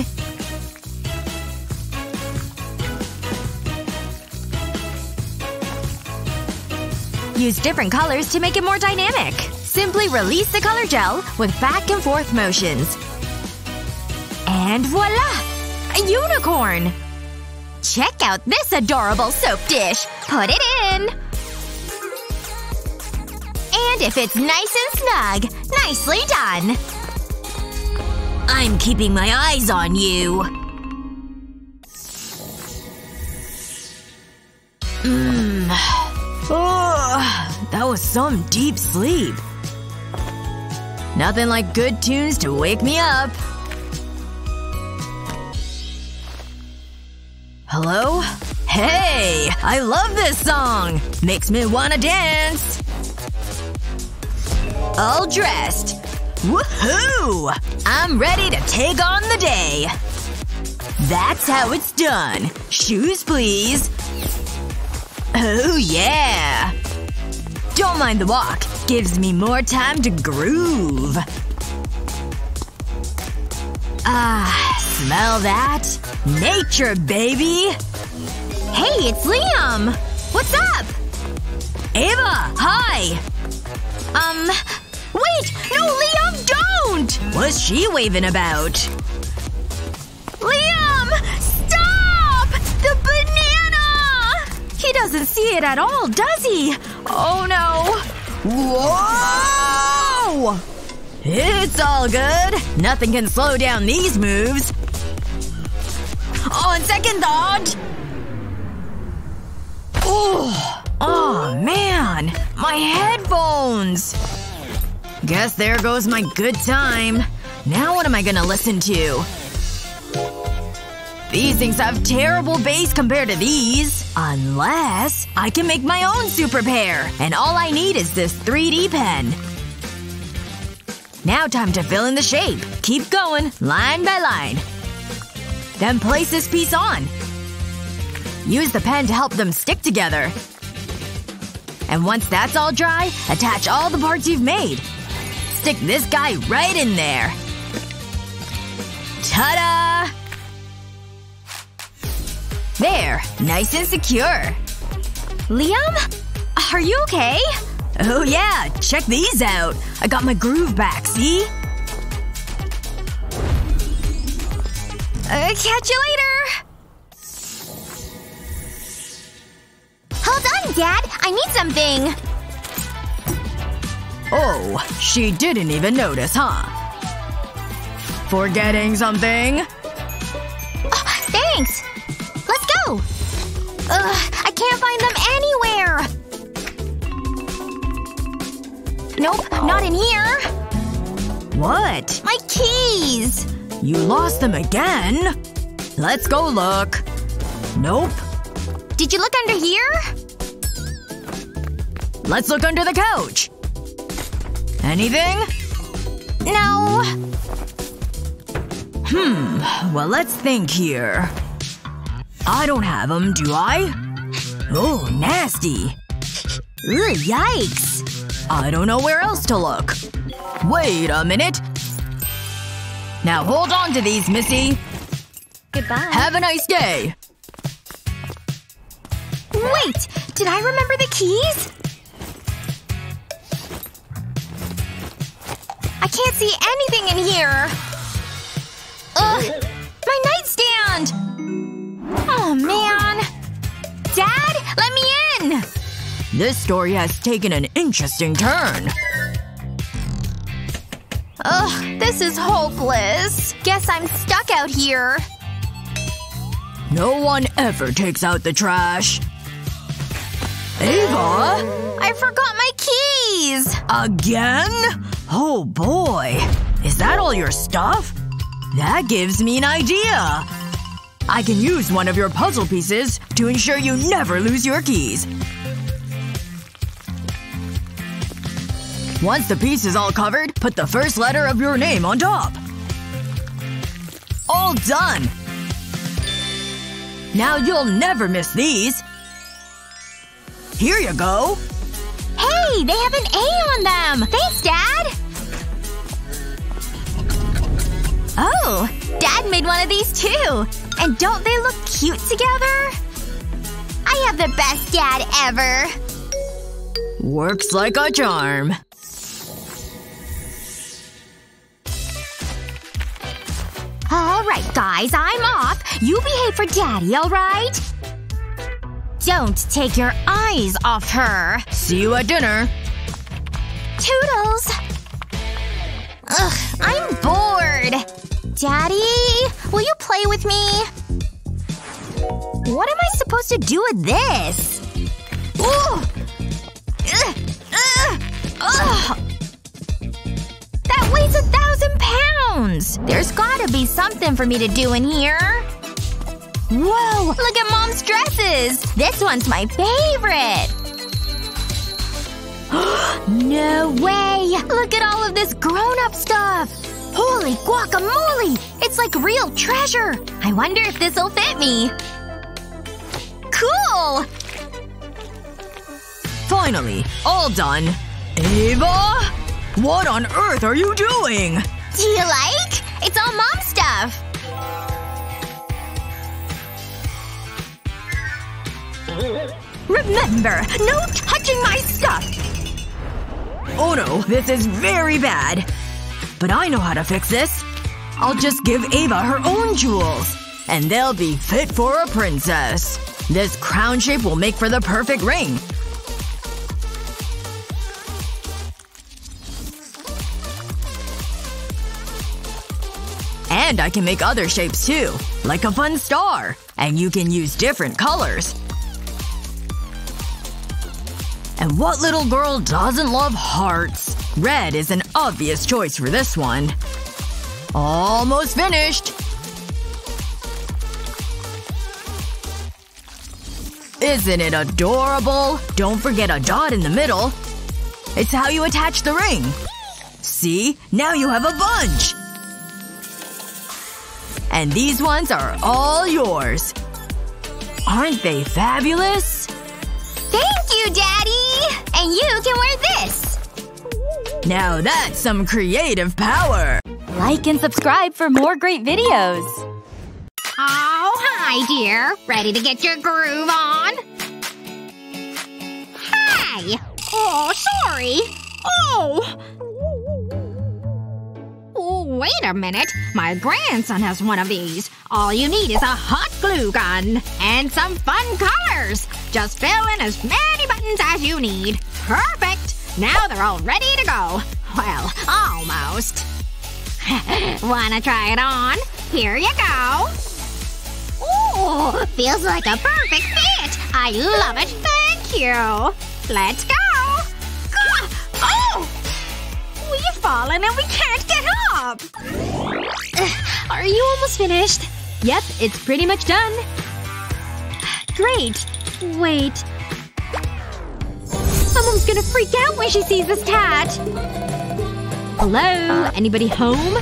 Use different colors to make it more dynamic. Simply release the color gel with back and forth motions. And voila! A unicorn! Check out this adorable soap dish. Put it in. And if it's nice and snug, nicely done. I'm keeping my eyes on you. Mmm. Oh, that was some deep sleep. Nothing like good tunes to wake me up. Hello? Hey! I love this song! Makes me wanna dance! All dressed. Woohoo! I'm ready to take on the day. That's how it's done. Shoes, please. Oh yeah! Don't mind the walk. Gives me more time to groove. Ah, smell that? Nature, baby! Hey, it's Liam! What's up? Ava! Hi! Um… Wait! No, Liam, don't! What's she waving about? Liam! Stop! The banana! He doesn't see it at all, does he? Oh no. Whoa! It's all good. Nothing can slow down these moves. On second thought… Oh, oh man. My headphones! Guess there goes my good time. Now what am I gonna listen to? These things have terrible bass compared to these. Unless I can make my own super pair. And all I need is this 3D pen. Now time to fill in the shape. Keep going, line by line. Then place this piece on. Use the pen to help them stick together. And once that's all dry, attach all the parts you've made. Stick this guy right in there. Ta-da! There. Nice and secure. Liam? Are you okay? Oh yeah, check these out. I got my groove back, see? Uh, catch you later! Hold on, Dad! I need something! Oh, she didn't even notice, huh? Forgetting something? Oh, thanks! Let's go! Ugh, I can't find them anywhere! Nope, not in here. What? My keys! You lost them again? Let's go look. Nope. Did you look under here? Let's look under the couch. Anything? No. Hmm. Well, let's think here. I don't have them, do I? Oh, nasty. Ugh, yikes. I don't know where else to look. Wait a minute. Now hold on to these, Missy. Goodbye. Have a nice day. Wait! Did I remember the keys? I can't see anything in here! Ugh! My nightstand! Oh, man. Dad? Let me in! This story has taken an interesting turn. Ugh, this is hopeless. Guess I'm stuck out here. No one ever takes out the trash. Ava? I forgot my keys! Again? Oh boy. Is that all your stuff? That gives me an idea. I can use one of your puzzle pieces to ensure you never lose your keys. Once the piece is all covered, put the first letter of your name on top. All done! Now you'll never miss these. Here you go. Hey! They have an A on them! Thanks, Dad! Oh! Dad made one of these too! And don't they look cute together? I have the best dad ever! Works like a charm. Alright, guys, I'm off. You behave for Daddy, alright? Don't take your eyes off her. See you at dinner. Toodles! Ugh, I'm bored. Daddy? Will you play with me? What am I supposed to do with this? Ooh! Ugh! Ugh! Ugh! Pounds! There's gotta be something for me to do in here. Whoa! Look at mom's dresses! This one's my favorite! no way! Look at all of this grown-up stuff! Holy guacamole! It's like real treasure! I wonder if this'll fit me. Cool! Finally. All done. Ava? What on earth are you doing? Do you like? It's all mom stuff. Remember, no touching my stuff! Oh no, this is very bad. But I know how to fix this. I'll just give Ava her own jewels. And they'll be fit for a princess. This crown shape will make for the perfect ring. And I can make other shapes too. Like a fun star. And you can use different colors. And what little girl doesn't love hearts? Red is an obvious choice for this one. Almost finished! Isn't it adorable? Don't forget a dot in the middle. It's how you attach the ring. See? Now you have a bunch! And these ones are all yours. Aren't they fabulous? Thank you, Daddy! And you can wear this! Now that's some creative power! Like and subscribe for more great videos. Oh, hi, dear. Ready to get your groove on? Hi! Oh, sorry. Oh! Wait a minute. My grandson has one of these. All you need is a hot glue gun. And some fun colors. Just fill in as many buttons as you need. Perfect! Now they're all ready to go. Well, almost. Wanna try it on? Here you go. Ooh, feels like a perfect fit. I love it. Thank you. Let's go. Oh! We've fallen and we can't get up! Are you almost finished? Yep, it's pretty much done. Great. Wait. Someone's gonna freak out when she sees this tat. Hello? Anybody home?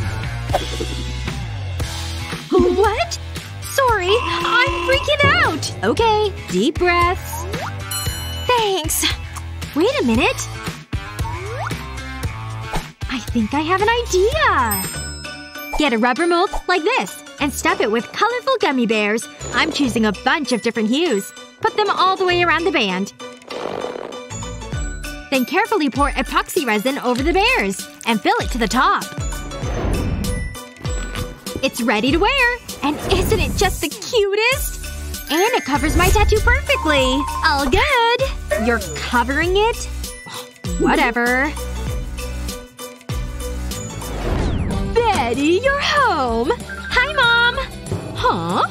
What? Sorry. I'm freaking out. Okay. Deep breaths. Thanks. Wait a minute. I think I have an idea. Get a rubber mold like this and stuff it with colorful gummy bears. I'm choosing a bunch of different hues. Put them all the way around the band. Then carefully pour epoxy resin over the bears. And fill it to the top. It's ready to wear! And isn't it just the cutest? And it covers my tattoo perfectly! All good! You're covering it? Whatever. Betty, you're home! Hi, Mom! Huh?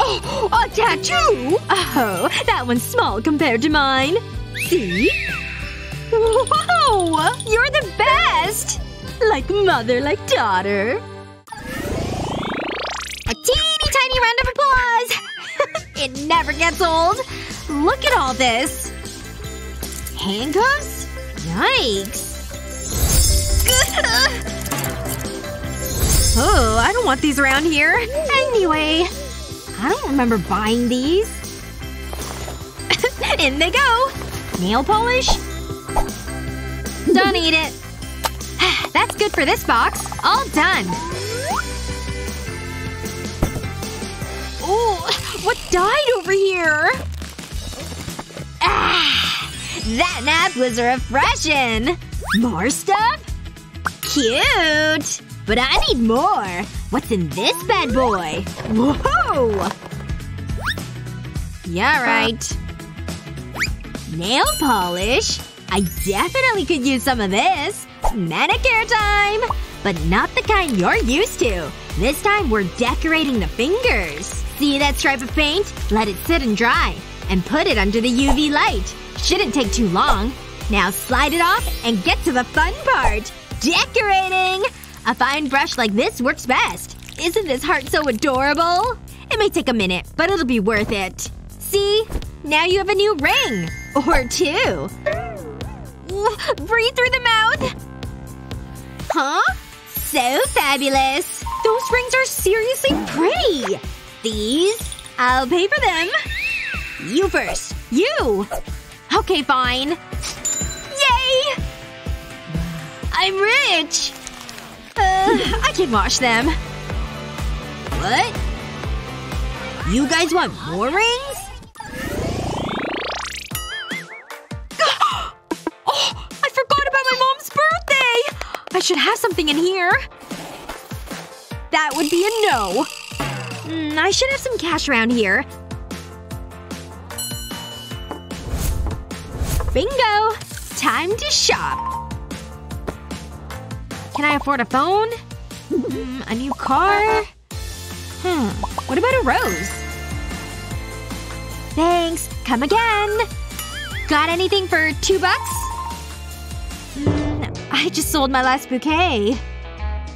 Oh, oh a tattoo! Oh, that one's small compared to mine. See? Whoa! You're the best! Like mother, like daughter. A teeny tiny round of applause! it never gets old. Look at all this. Handcuffs? Yikes. Oh, I don't want these around here. Anyway. I don't remember buying these. In they go! Nail polish? Don't eat it. That's good for this box. All done. Oh, what died over here? Ah! That nap was refreshing. More stuff? Cute! But I need more. What's in this bad boy? Whoa! Yeah, right. Nail polish? I definitely could use some of this. Manicure time! But not the kind you're used to. This time we're decorating the fingers. See that stripe of paint? Let it sit and dry. And put it under the UV light. Shouldn't take too long. Now slide it off and get to the fun part. Decorating! A fine brush like this works best. Isn't this heart so adorable? It may take a minute, but it'll be worth it. See? Now you have a new ring. Or two. Breathe through the mouth. Huh? So fabulous. Those rings are seriously pretty. These? I'll pay for them. You first. You! Okay, fine. Yay! I'm rich! Uh, I can wash them. What? You guys want more rings? oh! I forgot about my mom's birthday! I should have something in here. That would be a no. Mm, I should have some cash around here. Bingo! Time to shop. Can I afford a phone? Mm, a new car? Hmm. What about a rose? Thanks. Come again. Got anything for two bucks? Mm, I just sold my last bouquet.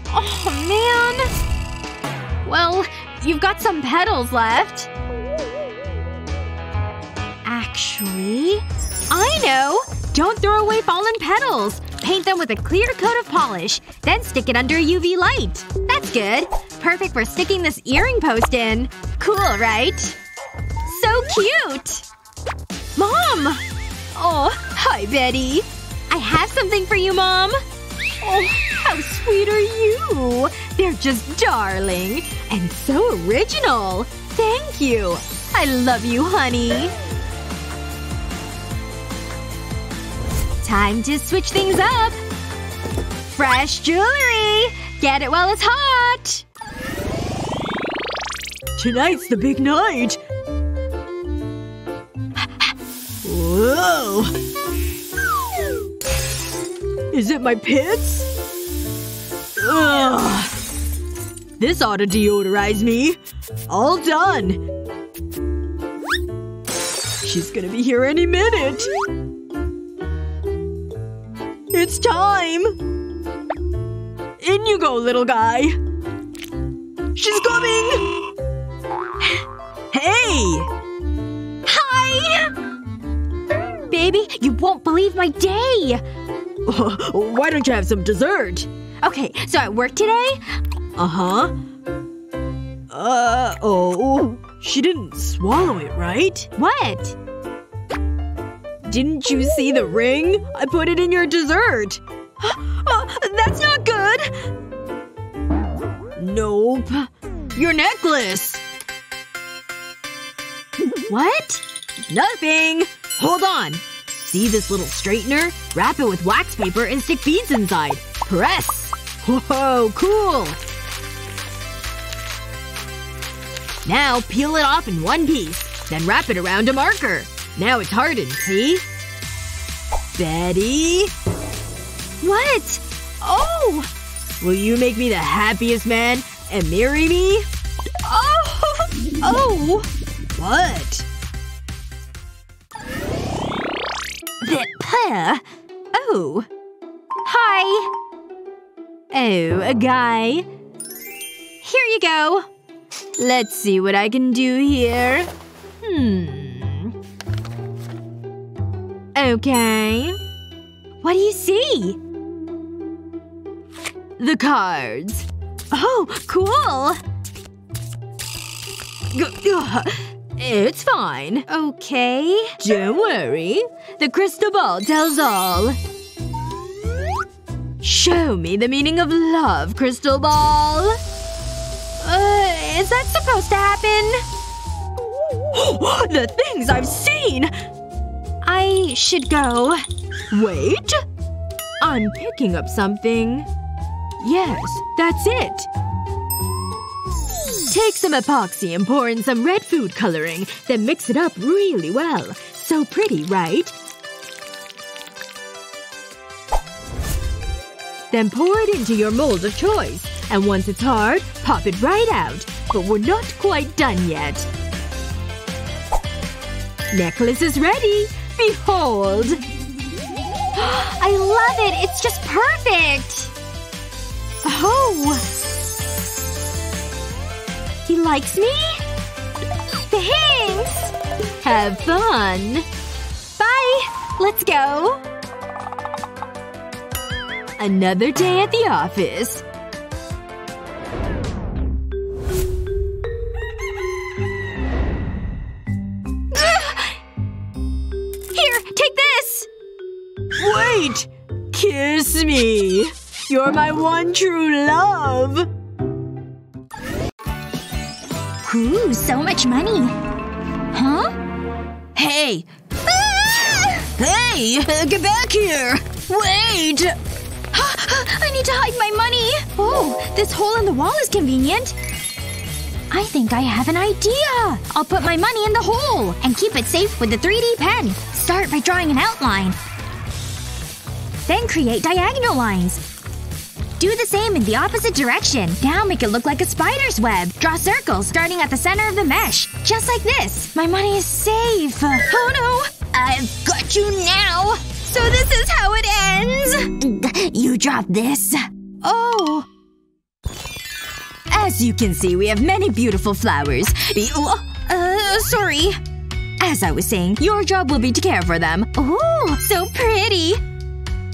Oh, man. Well, you've got some petals left. Actually… I know! Don't throw away fallen petals! Paint them with a clear coat of polish. Then stick it under a UV light. That's good. Perfect for sticking this earring post in. Cool, right? So cute! Mom! Oh, hi, Betty. I have something for you, Mom. Oh, how sweet are you? They're just darling. And so original. Thank you. I love you, honey. Time to switch things up. Fresh jewelry! Get it while it's hot! Tonight's the big night. Whoa. Is it my pits? Ugh. This ought to deodorize me. All done. She's gonna be here any minute. It's time! In you go, little guy. She's coming! Hey! Hi! Baby, you won't believe my day! Why don't you have some dessert? Okay, so at work today, Uh-huh. Uh oh. She didn't swallow it, right? what? Didn't you see the ring? I put it in your dessert. Oh, that's not good! Nope. Your necklace! What? Nothing! Hold on. See this little straightener? Wrap it with wax paper and stick beads inside. Press! Whoa, cool! Now peel it off in one piece. Then wrap it around a marker. Now it's hardened, see? Betty? What? Oh! Will you make me the happiest man and marry me? Oh! Oh! What? The puh. Oh. Hi. Oh, a guy. Here you go. Let's see what I can do here. Hmm. Okay. What do you see? The cards. Oh, cool. It's fine. Okay. Don't worry. The crystal ball tells all. Show me the meaning of love, crystal ball. Uh, is that supposed to happen? the things I've seen! I should go. Wait. I'm picking up something. Yes, that's it. Take some epoxy and pour in some red food coloring, then mix it up really well. So pretty, right? Then pour it into your mold of choice. And once it's hard, pop it right out. But we're not quite done yet. Necklace is ready! Behold! I love it! It's just perfect! Oh. He likes me? Thanks! Have fun! Bye! Let's go. Another day at the office. Here, take this! Wait! Kiss me! You're my one true love! Ooh, so much money. Huh? Hey! Hey! Get back here! Wait! I need to hide my money! Oh, this hole in the wall is convenient. I think I have an idea! I'll put my money in the hole and keep it safe with the 3D pen. Start by drawing an outline. Then create diagonal lines. Do the same in the opposite direction. Now make it look like a spider's web. Draw circles starting at the center of the mesh. Just like this. My money is safe. Oh no! I've got you now! So this is how it ends! You dropped this. Oh. As you can see, we have many beautiful flowers. Uh, sorry. As I was saying, your job will be to care for them. Ooh, so pretty.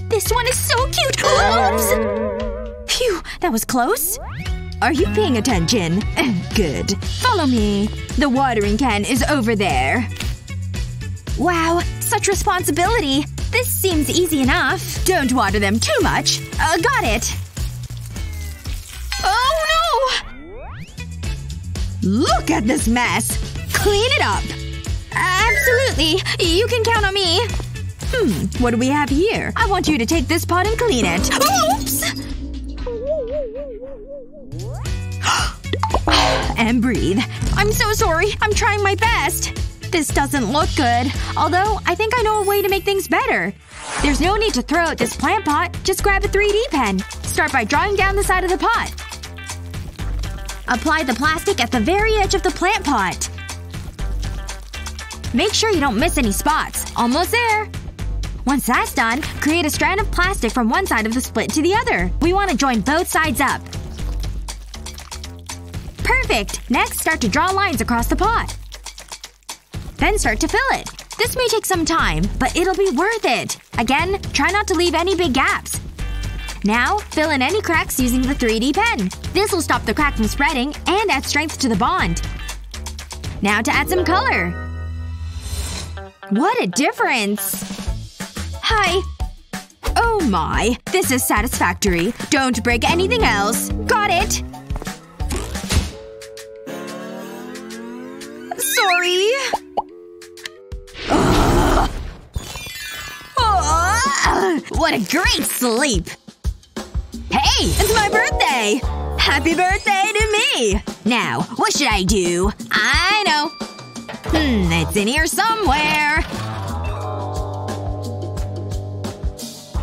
This one is so cute. Oops! Phew, that was close. Are you paying attention? Good. Follow me. The watering can is over there. Wow, such responsibility. This seems easy enough. Don't water them too much. Uh, got it. Oh no! Look at this mess! Clean it up! Absolutely. You can count on me. Hmm, what do we have here? I want you to take this pot and clean it. Oops! And breathe. I'm so sorry. I'm trying my best. This doesn't look good. Although, I think I know a way to make things better. There's no need to throw out this plant pot. Just grab a 3D pen. Start by drawing down the side of the pot. Apply the plastic at the very edge of the plant pot. Make sure you don't miss any spots. Almost there. Once that's done, create a strand of plastic from one side of the split to the other. We want to join both sides up. Perfect! Next, start to draw lines across the pot. Then start to fill it. This may take some time, but it'll be worth it. Again, try not to leave any big gaps. Now, fill in any cracks using the 3D pen. This will stop the crack from spreading and add strength to the bond. Now to add some color. What a difference! Hi. Oh my. This is satisfactory. Don't break anything else. Got it! Sorry. What a great sleep! Hey! It's my birthday! Happy birthday to me! Now, what should I do? I know. Hmm, it's in here somewhere.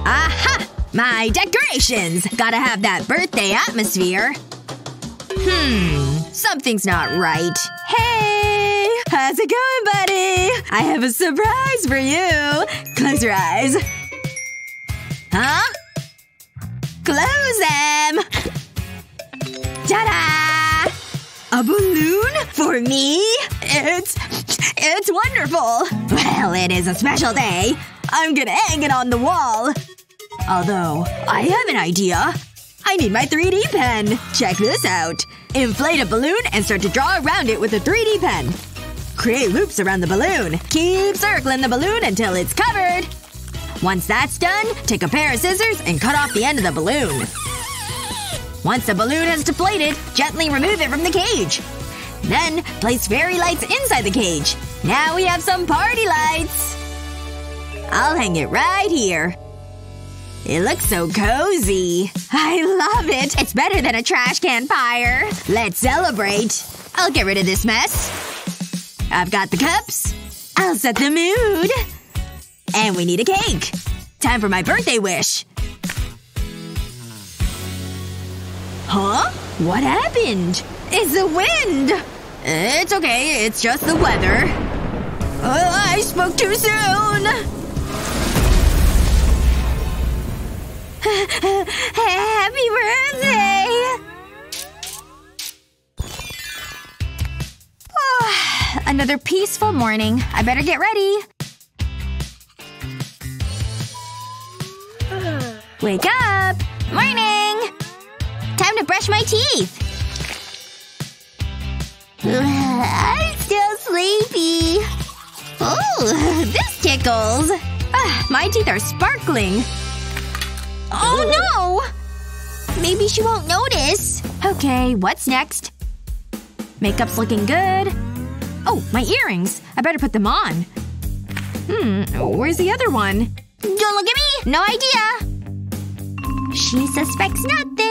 Aha! My decorations! Gotta have that birthday atmosphere. Hmm. Something's not right. Hey! How's it going, buddy? I have a surprise for you. Close your eyes. Huh? Close them! Ta-da! A balloon? For me? It's… it's wonderful! Well, it is a special day. I'm gonna hang it on the wall. Although, I have an idea. I need my 3D pen. Check this out. Inflate a balloon and start to draw around it with a 3D pen. Create loops around the balloon. Keep circling the balloon until it's covered. Once that's done, take a pair of scissors and cut off the end of the balloon. Once the balloon has deflated, gently remove it from the cage. Then, place fairy lights inside the cage. Now we have some party lights! I'll hang it right here. It looks so cozy. I love it. It's better than a trash can fire. Let's celebrate. I'll get rid of this mess. I've got the cups. I'll set the mood. And we need a cake. Time for my birthday wish. Huh? What happened? It's the wind! It's okay. It's just the weather. Oh, I spoke too soon! Happy birthday! Oh, another peaceful morning. I better get ready. Wake up! Morning! Time to brush my teeth. I'm still sleepy. Oh, this tickles. Ah, my teeth are sparkling. Oh no! Maybe she won't notice. Okay, what's next? Makeup's looking good. Oh, my earrings. I better put them on. Hmm, where's the other one? Don't look at me! No idea! She suspects nothing.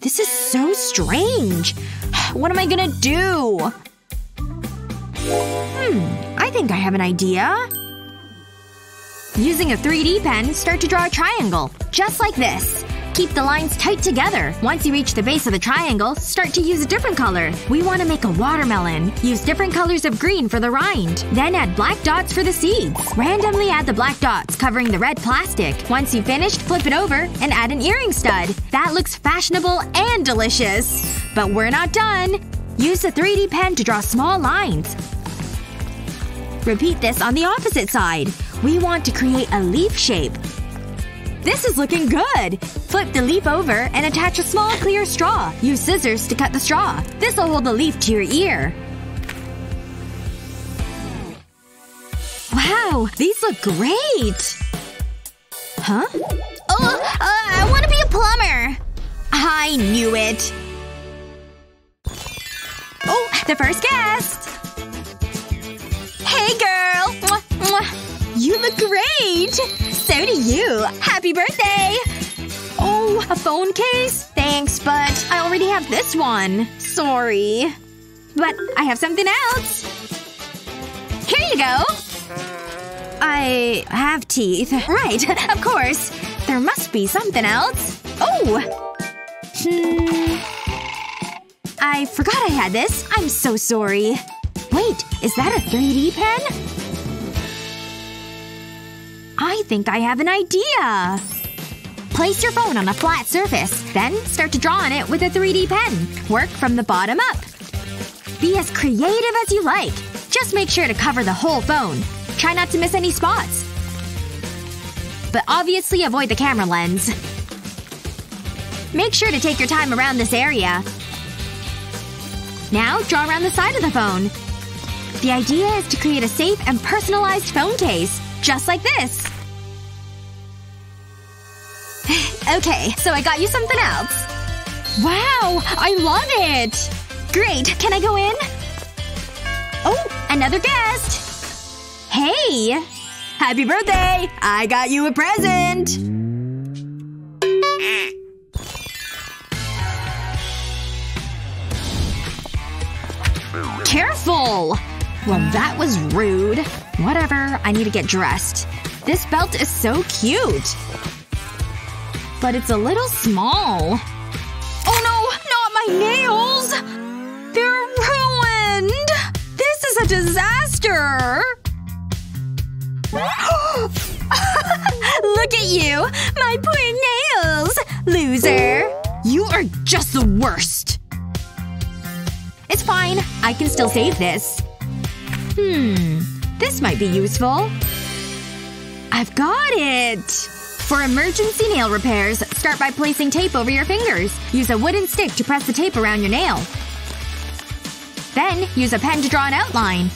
This is so strange. What am I gonna do? Hmm. I think I have an idea. Using a 3D pen, start to draw a triangle. Just like this. Keep the lines tight together. Once you reach the base of the triangle, start to use a different color. We want to make a watermelon. Use different colors of green for the rind. Then add black dots for the seeds. Randomly add the black dots, covering the red plastic. Once you've finished, flip it over and add an earring stud. That looks fashionable and delicious. But we're not done. Use the 3D pen to draw small lines. Repeat this on the opposite side. We want to create a leaf shape. This is looking good! Flip the leaf over and attach a small clear straw. Use scissors to cut the straw. This'll hold the leaf to your ear. Wow! These look great! Huh? Oh, uh, I want to be a plumber! I knew it! Oh, the first guest! Hey girl! Mwah, mwah. You look great! So do you! Happy birthday! Oh, a phone case? Thanks, but I already have this one. Sorry. But I have something else. Here you go! I have teeth. Right, of course. There must be something else. Oh! Hmm. I forgot I had this. I'm so sorry. Wait, is that a 3D pen? I think I have an idea. Place your phone on a flat surface. Then start to draw on it with a 3D pen. Work from the bottom up. Be as creative as you like. Just make sure to cover the whole phone. Try not to miss any spots. But obviously avoid the camera lens. Make sure to take your time around this area. Now, draw around the side of the phone. The idea is to create a safe and personalized phone case. Just like this. okay, so I got you something else. Wow! I love it! Great. Can I go in? Oh, another guest! Hey! Happy birthday! I got you a present! Careful! Well, that was rude. Whatever, I need to get dressed. This belt is so cute. But it's a little small. Oh no! Not my nails! They're ruined! This is a disaster! Look at you! My poor nails! Loser! You are just the worst! It's fine. I can still save this. Hmm. This might be useful. I've got it! For emergency nail repairs, start by placing tape over your fingers. Use a wooden stick to press the tape around your nail. Then, use a pen to draw an outline.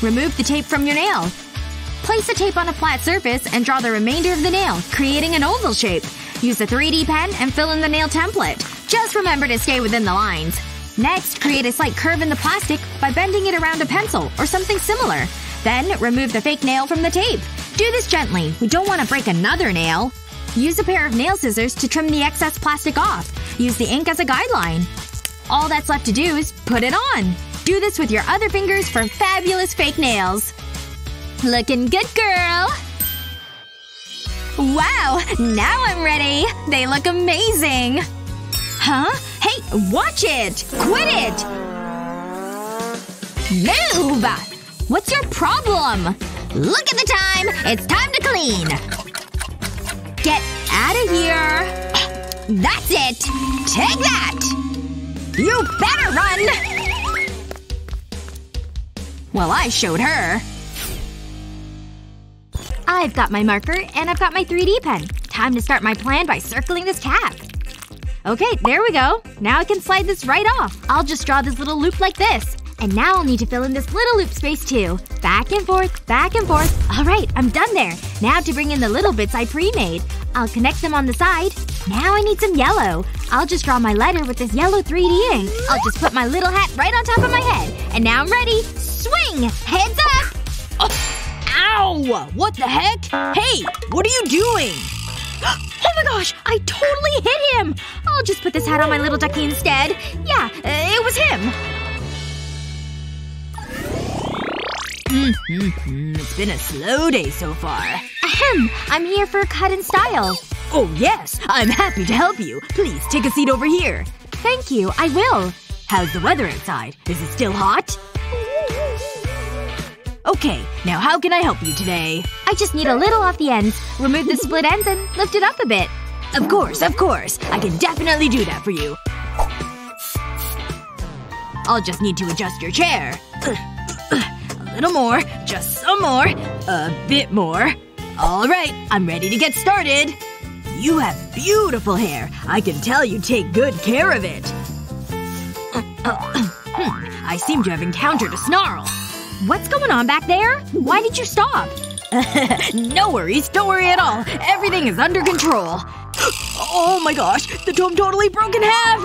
Remove the tape from your nail. Place the tape on a flat surface and draw the remainder of the nail, creating an oval shape. Use a 3D pen and fill in the nail template. Just remember to stay within the lines. Next, create a slight curve in the plastic by bending it around a pencil or something similar. Then, remove the fake nail from the tape. Do this gently. We don't want to break another nail. Use a pair of nail scissors to trim the excess plastic off. Use the ink as a guideline. All that's left to do is put it on. Do this with your other fingers for fabulous fake nails. Looking good, girl! Wow! Now I'm ready! They look amazing! Huh? Hey, watch it! Quit it! Move! What's your problem? Look at the time! It's time to clean! Get out of here! That's it! Take that! You better run! Well, I showed her. I've got my marker, and I've got my 3D pen. Time to start my plan by circling this cap. Okay, there we go. Now I can slide this right off. I'll just draw this little loop like this. And now I'll need to fill in this little loop space too. Back and forth, back and forth. Alright, I'm done there. Now to bring in the little bits I pre-made. I'll connect them on the side. Now I need some yellow. I'll just draw my letter with this yellow 3D ink. I'll just put my little hat right on top of my head. And now I'm ready. Swing! Heads up! Oh, ow! What the heck? Hey! What are you doing? Oh my gosh! I totally hit him! I'll just put this hat on my little ducky instead. Yeah, uh, it was him. It's been a slow day so far. Ahem! I'm here for a cut and style. Oh yes! I'm happy to help you. Please take a seat over here. Thank you. I will. How's the weather outside? Is it still hot? Okay, now how can I help you today? I just need a little off the ends. Remove the split ends and lift it up a bit. Of course, of course. I can definitely do that for you. I'll just need to adjust your chair. A little more. Just some more. A bit more. Alright, I'm ready to get started. You have beautiful hair. I can tell you take good care of it. Hmm, I seem to have encountered a snarl. What's going on back there? Why did you stop? no worries. Don't worry at all. Everything is under control. Oh my gosh. The dome totally broke in half!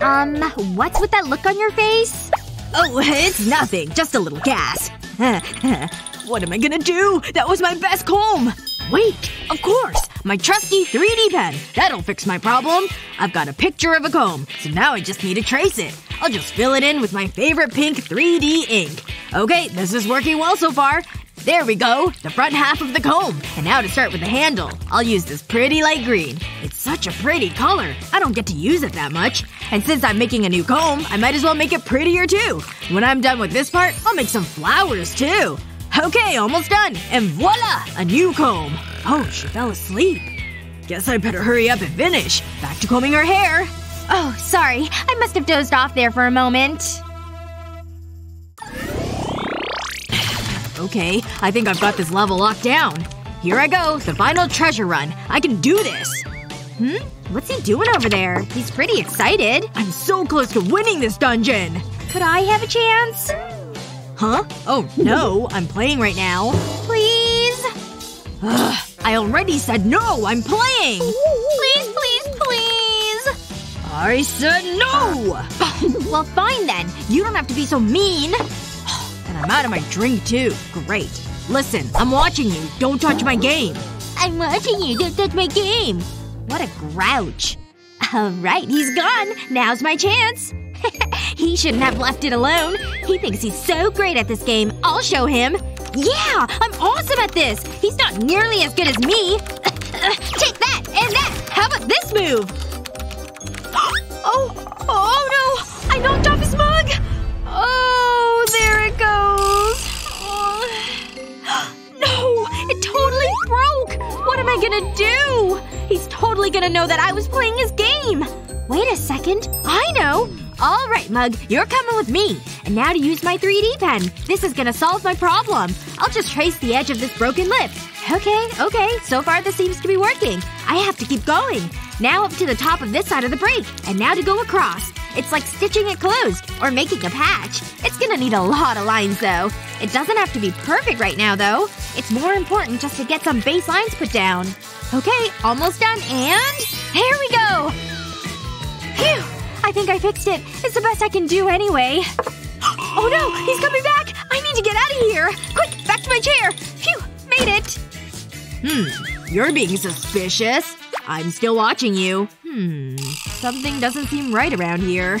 Um, what's with that look on your face? Oh, it's nothing. Just a little gas. what am I gonna do? That was my best comb! Wait! Of course! My trusty 3D pen. That'll fix my problem. I've got a picture of a comb, so now I just need to trace it. I'll just fill it in with my favorite pink 3D ink. Okay, this is working well so far. There we go. The front half of the comb. And now to start with the handle. I'll use this pretty light green. It's such a pretty color. I don't get to use it that much. And since I'm making a new comb, I might as well make it prettier too. When I'm done with this part, I'll make some flowers too. Okay, almost done. And voila! A new comb. Oh, she fell asleep. Guess I better hurry up and finish. Back to combing her hair. Oh, sorry. I must have dozed off there for a moment. Okay, I think I've got this level locked down. Here I go, the final treasure run. I can do this! Hmm? What's he doing over there? He's pretty excited. I'm so close to winning this dungeon! Could I have a chance? Huh? Oh, no. I'm playing right now. Please? Ugh. I already said no! I'm playing! Please, please, please! I said no! well, fine then. You don't have to be so mean. And I'm out of my drink, too. Great. Listen, I'm watching you. Don't touch my game. I'm watching you. Don't touch my game. What a grouch. Alright, he's gone. Now's my chance. He shouldn't have left it alone. He thinks he's so great at this game. I'll show him. Yeah! I'm awesome at this! He's not nearly as good as me! Take that! And that! How about this move? oh! Oh no! I knocked off his mug! Oh, there it goes. Oh. No! It totally broke! What am I gonna do? He's totally gonna know that I was playing his game! Wait a second. I know! Alright, Mug. You're coming with me. And now to use my 3D pen. This is gonna solve my problem. I'll just trace the edge of this broken lip. Okay, okay. So far this seems to be working. I have to keep going. Now up to the top of this side of the break. And now to go across. It's like stitching it closed. Or making a patch. It's gonna need a lot of lines, though. It doesn't have to be perfect right now, though. It's more important just to get some base lines put down. Okay, almost done, and… There we go! Phew! I think I fixed it. It's the best I can do anyway. Oh no! He's coming back! I need to get out of here! Quick! Back to my chair! Phew! Made it! Hmm. You're being suspicious. I'm still watching you. Hmm. Something doesn't seem right around here.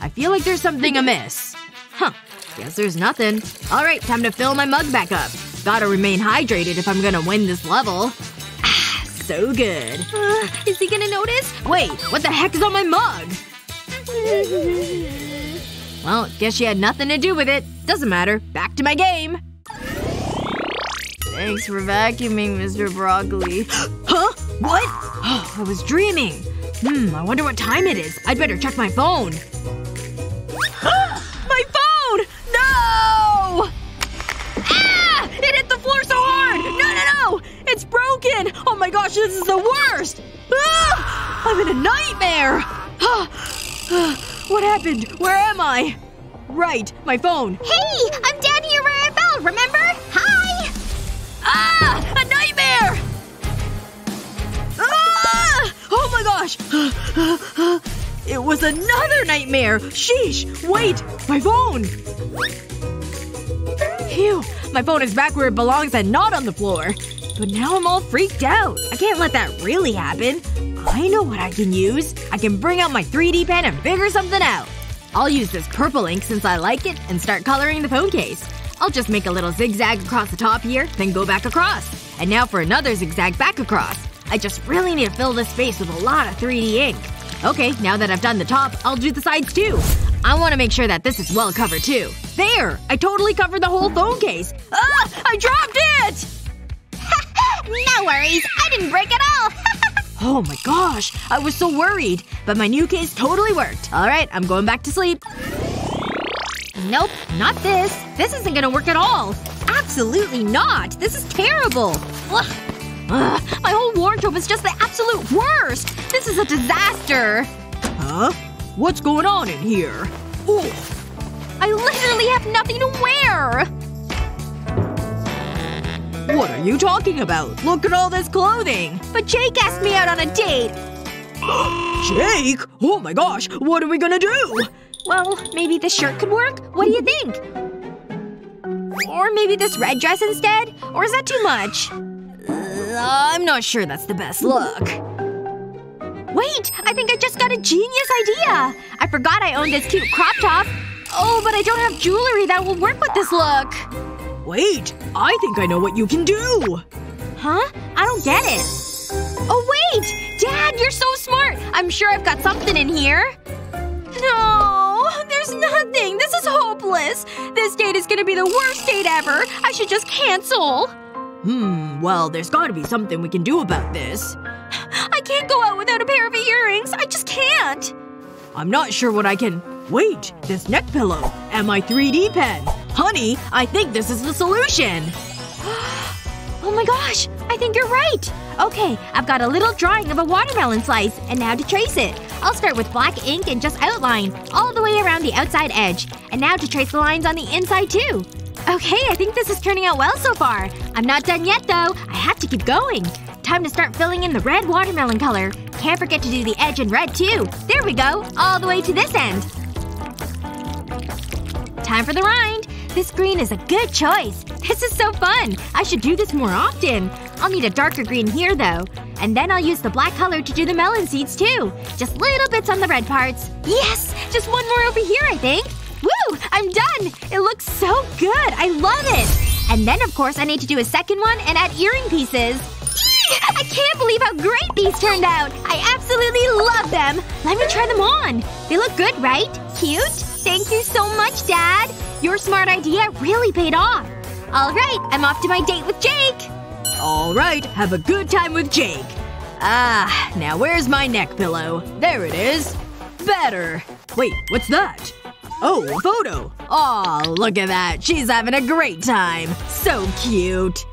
I feel like there's something amiss. Huh. Guess there's nothing. Alright, time to fill my mug back up. Gotta remain hydrated if I'm gonna win this level. Ah, so good. Uh, is he gonna notice? Wait, what the heck is on my mug? Well, guess she had nothing to do with it. Doesn't matter. Back to my game. Thanks for vacuuming, Mr. Broccoli. huh? What? Oh, I was dreaming. Hmm, I wonder what time it is. I'd better check my phone. my phone! No! Ah! It hit the floor so hard! No, no, no! It's broken! Oh my gosh, this is the worst! Ah! I'm in a nightmare! what happened? Where am I? Right, my phone. Hey! I'm down here where I fell, remember? Hi! Ah! A nightmare! Ah! Oh my gosh! it was another nightmare! Sheesh! Wait! My phone! Phew. My phone is back where it belongs and not on the floor. But now I'm all freaked out. I can't let that really happen. I know what I can use. I can bring out my 3D pen and figure something out. I'll use this purple ink since I like it and start coloring the phone case. I'll just make a little zigzag across the top here, then go back across. And now for another zigzag back across. I just really need to fill this space with a lot of 3D ink. Okay, now that I've done the top, I'll do the sides too. I want to make sure that this is well covered too. There! I totally covered the whole phone case! Ah! I dropped it! No worries. I didn't break it all. oh my gosh. I was so worried. But my new case totally worked. Alright, I'm going back to sleep. Nope. Not this. This isn't gonna work at all. Absolutely not. This is terrible. Ugh. Ugh. My whole wardrobe is just the absolute worst. This is a disaster. Huh? What's going on in here? Ooh. I literally have nothing to wear! What are you talking about? Look at all this clothing! But Jake asked me out on a date! Jake? Oh my gosh, what are we gonna do? Well, maybe this shirt could work? What do you think? Or maybe this red dress instead? Or is that too much? Uh, I'm not sure that's the best look. Wait! I think I just got a genius idea! I forgot I owned this cute crop top. Oh, but I don't have jewelry that will work with this look. Wait. I think I know what you can do. Huh? I don't get it. Oh wait! Dad, you're so smart! I'm sure I've got something in here. No! There's nothing! This is hopeless! This date is gonna be the worst date ever! I should just cancel! Hmm, well, there's gotta be something we can do about this. I can't go out without a pair of earrings! I just can't! I'm not sure what I can… Wait! This neck pillow! And my 3D pen! Honey, I think this is the solution! Oh my gosh! I think you're right! Okay, I've got a little drawing of a watermelon slice, and now to trace it. I'll start with black ink and just outline, all the way around the outside edge. And now to trace the lines on the inside too. Okay, I think this is turning out well so far. I'm not done yet though. I have to keep going. Time to start filling in the red watermelon color. Can't forget to do the edge in red too. There we go. All the way to this end. Time for the rind. This green is a good choice. This is so fun! I should do this more often. I'll need a darker green here, though. And then I'll use the black color to do the melon seeds, too. Just little bits on the red parts. Yes! Just one more over here, I think. Woo! I'm done! It looks so good! I love it! And then, of course, I need to do a second one and add earring pieces. I can't believe how great these turned out! I absolutely love them! Let me try them on. They look good, right? Cute? Thank you so much, Dad! Your smart idea really paid off. Alright, I'm off to my date with Jake! Alright, have a good time with Jake. Ah, now where's my neck pillow? There it is. Better. Wait, what's that? Oh, a photo. Aw, look at that. She's having a great time. So cute.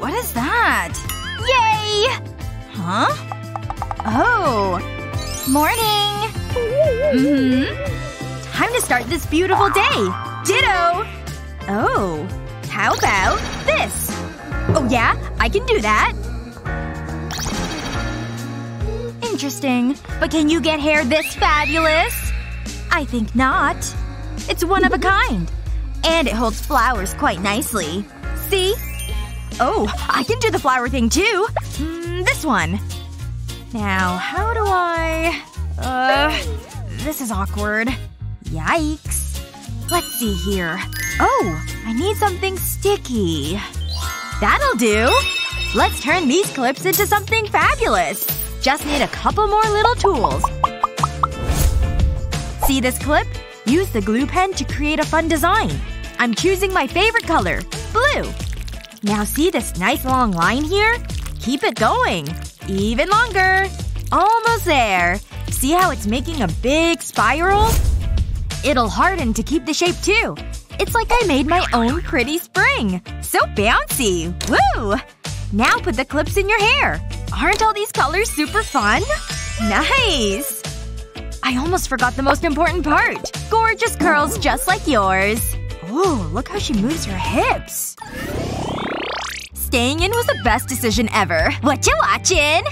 What is that? Yay! Huh? Oh. Morning! Mm-hmm. Time to start this beautiful day. Ditto! Oh. How about this? Oh yeah? I can do that. Interesting. But can you get hair this fabulous? I think not. It's one of a kind. And it holds flowers quite nicely. See? Oh, I can do the flower thing too. Mm, this one. Now, how do I… Uh… This is awkward. Yikes. Let's see here. Oh! I need something sticky. That'll do! Let's turn these clips into something fabulous. Just need a couple more little tools. See this clip? Use the glue pen to create a fun design. I'm choosing my favorite color. Blue. Now see this nice long line here? Keep it going. Even longer. Almost there. See how it's making a big spiral? It'll harden to keep the shape too. It's like I made my own pretty spring. So bouncy. Woo! Now put the clips in your hair. Aren't all these colors super fun? Nice! I almost forgot the most important part. Gorgeous curls just like yours. Ooh, look how she moves her hips. Staying in was the best decision ever. What you watching?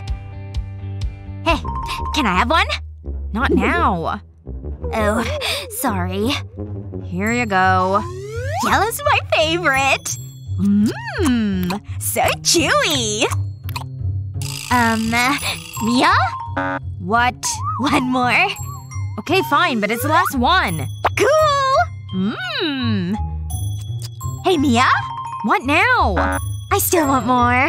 Hey, can I have one? Not now. Oh, sorry. Here you go. Yellow's my favorite. Mmm. So chewy. Um, Mia? What? One more? Okay, fine, but it's the last one. Cool! Mmm. Hey, Mia? What now? I still want more.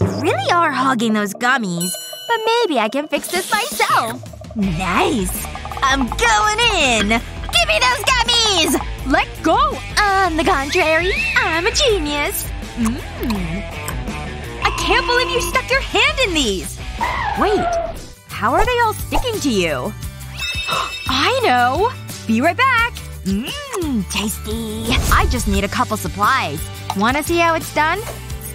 You really are hogging those gummies. But maybe I can fix this myself. Nice. I'm going in. Give me those gummies! Let go! On the contrary, I'm a genius. Mmm. I can't believe you stuck your hand in these! Wait. How are they all sticking to you? I know! Be right back! Mmm, tasty. I just need a couple supplies. Wanna see how it's done?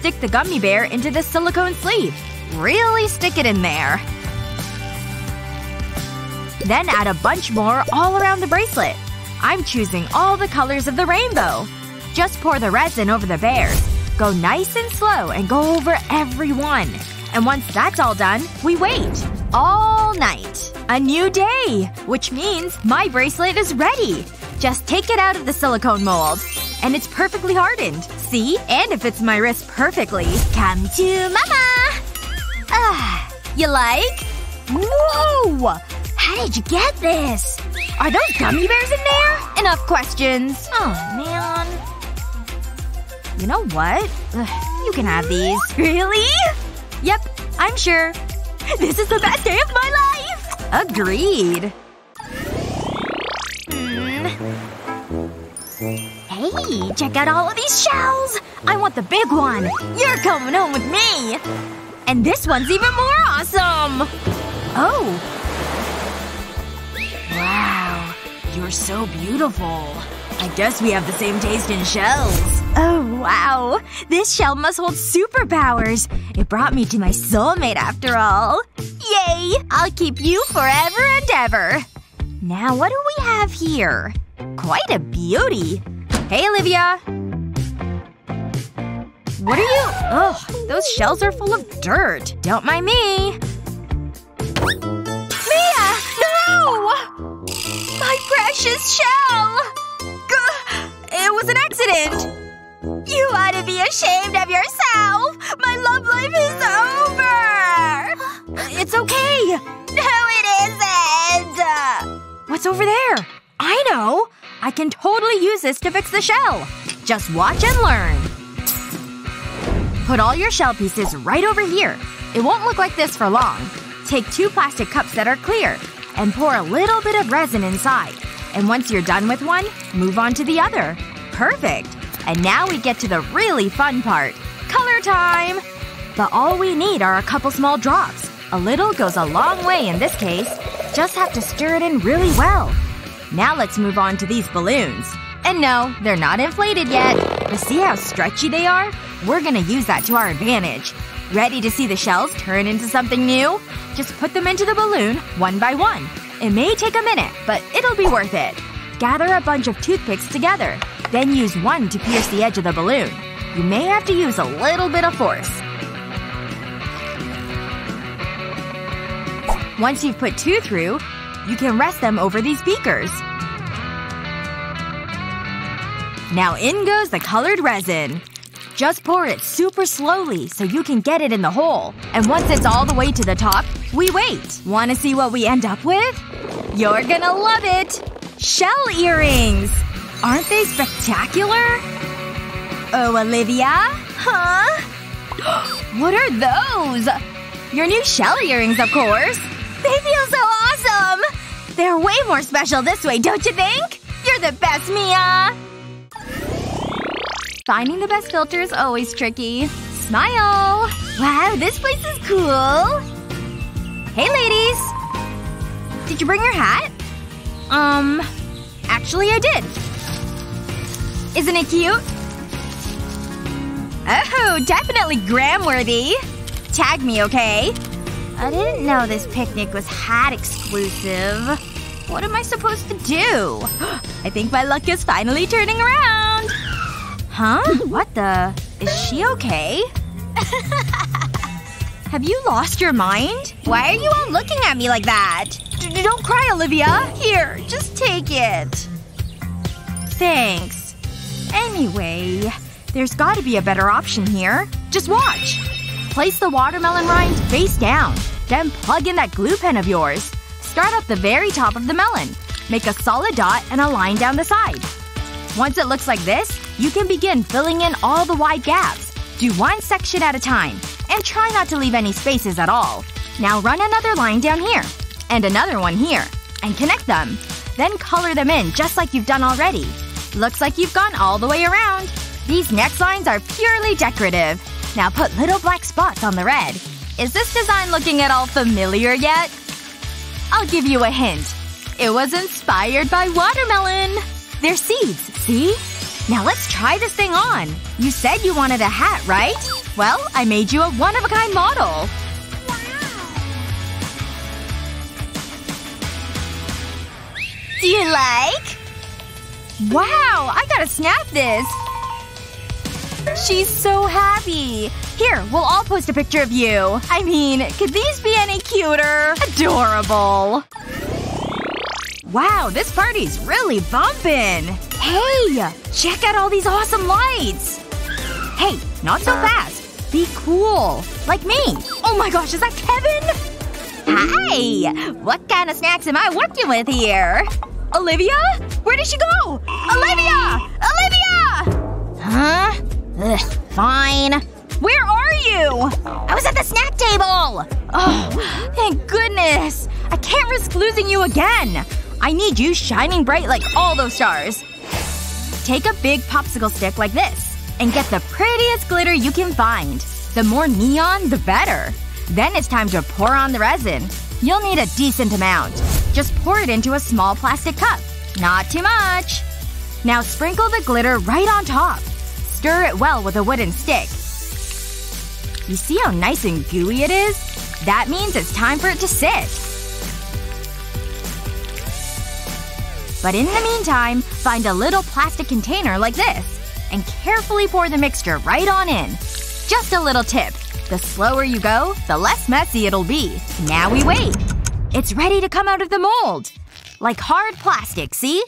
Stick the gummy bear into the silicone sleeve. Really stick it in there. Then add a bunch more all around the bracelet. I'm choosing all the colors of the rainbow. Just pour the resin over the bears. Go nice and slow and go over every one. And once that's all done, we wait. All night. A new day! Which means my bracelet is ready. Just take it out of the silicone mold. And it's perfectly hardened. See? And it fits my wrist perfectly. Come to mama! Ah, you like? Whoa! How did you get this? Are those gummy bears in there? Enough questions. Oh, man. You know what? Ugh, you can have these. Really? Yep, I'm sure. This is the best day of my life! Agreed. Hey, check out all of these shells! I want the big one! You're coming home with me! And this one's even more awesome! Oh. Wow. You're so beautiful. I guess we have the same taste in shells. Oh, wow. This shell must hold superpowers. It brought me to my soulmate after all. Yay! I'll keep you forever and ever. Now what do we have here? Quite a beauty. Hey, Olivia. What are you- Ugh, those shells are full of dirt. Don't mind me. Mia! No! My precious shell! Gah, It was an accident. You ought to be ashamed of yourself! My love life is over! It's okay. No, it isn't! What's over there? I know! I can totally use this to fix the shell. Just watch and learn. Put all your shell pieces right over here. It won't look like this for long. Take two plastic cups that are clear and pour a little bit of resin inside. And once you're done with one, move on to the other. Perfect! And now we get to the really fun part. Color time! But all we need are a couple small drops. A little goes a long way in this case. Just have to stir it in really well. Now let's move on to these balloons. And no, they're not inflated yet. But see how stretchy they are? We're gonna use that to our advantage. Ready to see the shells turn into something new? Just put them into the balloon, one by one. It may take a minute, but it'll be worth it. Gather a bunch of toothpicks together. Then use one to pierce the edge of the balloon. You may have to use a little bit of force. Once you've put two through, you can rest them over these beakers. Now in goes the colored resin. Just pour it super slowly so you can get it in the hole. And once it's all the way to the top, we wait. Wanna see what we end up with? You're gonna love it! Shell earrings! Aren't they spectacular? Oh, Olivia? Huh? what are those? Your new shell earrings, of course. They feel so awesome! They're way more special this way, don't you think? You're the best, Mia! Finding the best filter is always tricky. Smile! Wow, this place is cool! Hey, ladies! Did you bring your hat? Um… Actually, I did. Isn't it cute? Oh, definitely gram-worthy. Tag me, okay? I didn't know this picnic was hat exclusive. What am I supposed to do? I think my luck is finally turning around. Huh? What the? Is she okay? Have you lost your mind? Why are you all looking at me like that? D don't cry, Olivia. Here, just take it. Thanks. Anyway, there's gotta be a better option here. Just watch. Place the watermelon rind face down. Then plug in that glue pen of yours. Start at the very top of the melon. Make a solid dot and a line down the side. Once it looks like this, you can begin filling in all the wide gaps. Do one section at a time. And try not to leave any spaces at all. Now run another line down here. And another one here. And connect them. Then color them in just like you've done already. Looks like you've gone all the way around. These next lines are purely decorative. Now put little black spots on the red. Is this design looking at all familiar yet? I'll give you a hint. It was inspired by watermelon. They're seeds, see? Now let's try this thing on. You said you wanted a hat, right? Well, I made you a one-of-a-kind model. Wow. Do you like? Wow, I gotta snap this. She's so happy. Here, we'll all post a picture of you. I mean, could these be any cuter? Adorable. Wow, this party's really bumpin'! Hey! Check out all these awesome lights! Hey, not so fast. Be cool. Like me. Oh my gosh, is that Kevin? Hi! What kind of snacks am I working with here? Olivia? Where did she go? Olivia! Olivia! Huh? Ugh, fine. Where are you? I was at the snack table! Oh, thank goodness. I can't risk losing you again. I need you shining bright like all those stars. Take a big popsicle stick like this. And get the prettiest glitter you can find. The more neon, the better. Then it's time to pour on the resin. You'll need a decent amount. Just pour it into a small plastic cup. Not too much. Now sprinkle the glitter right on top. Stir it well with a wooden stick. You see how nice and gooey it is? That means it's time for it to sit. But in the meantime, find a little plastic container like this. And carefully pour the mixture right on in. Just a little tip. The slower you go, the less messy it'll be. Now we wait. It's ready to come out of the mold. Like hard plastic, see?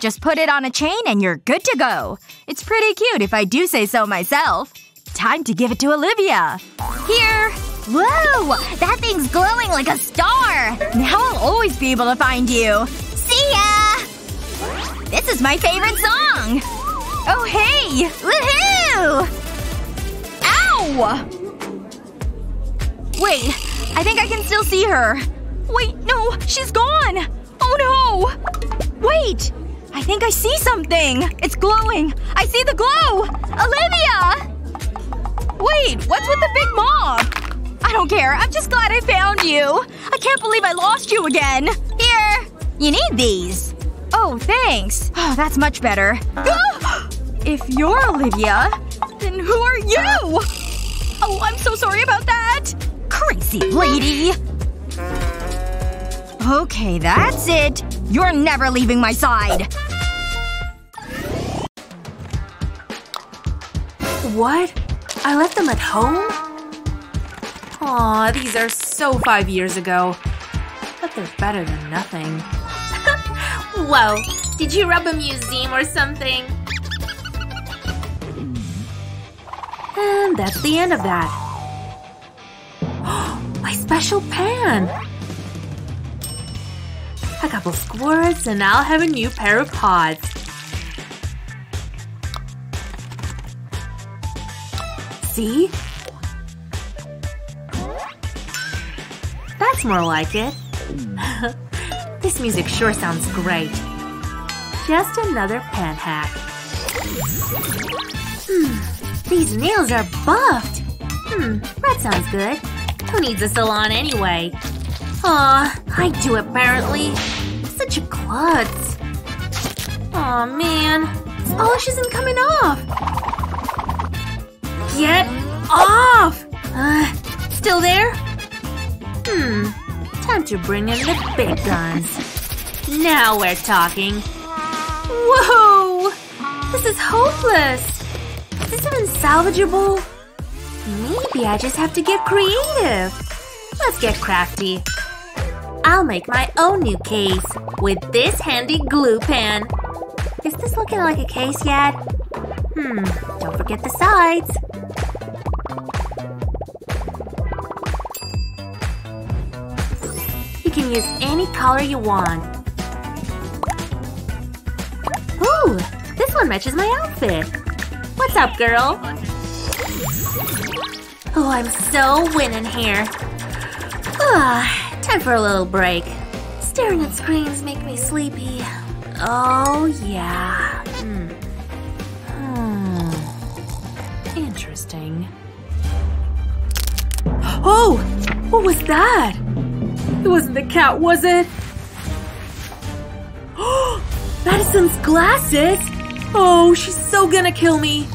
Just put it on a chain and you're good to go. It's pretty cute if I do say so myself. Time to give it to Olivia. Here! Whoa! That thing's glowing like a star! Now I'll always be able to find you. See ya! This is my favorite song! Oh hey! Woohoo! Ow! Wait. I think I can still see her. Wait, no. She's gone! Oh no! Wait! I think I see something! It's glowing! I see the glow! Olivia! Wait, what's with the big mob? I don't care. I'm just glad I found you. I can't believe I lost you again. Here. You need these. Oh, thanks. Oh, that's much better. if you're Olivia, then who are you? Oh, I'm so sorry about that. Crazy lady. Okay, that's it. You're never leaving my side. What? I left them at home? Aw, these are so five years ago. But they're better than nothing. Whoa, did you rob a museum or something? And that's the end of that. My special pan! A couple squirts and I'll have a new pair of pods. See? That's more like it. this music sure sounds great. Just another pen hack. Hmm, these nails are buffed. Hmm, that sounds good. Who needs a salon anyway? Aw, I do apparently. Such a klutz. Aw, man. Polish isn't coming off. Get off! Uh, still there? Hmm. Time to bring in the big guns. Now we're talking. Whoa! This is hopeless! Is this even salvageable? Maybe I just have to get creative. Let's get crafty. I'll make my own new case with this handy glue pen. Is this looking like a case yet? Hmm, don't forget the sides. You can use any color you want. Ooh, this one matches my outfit. What's up, girl? Oh, I'm so winning here. Ah, time for a little break. Staring at screens make me sleepy. Oh, yeah. Hmm. Hmm. Interesting. Oh! What was that? It wasn't the cat, was it? Oh! Madison's glasses! Oh, she's so gonna kill me!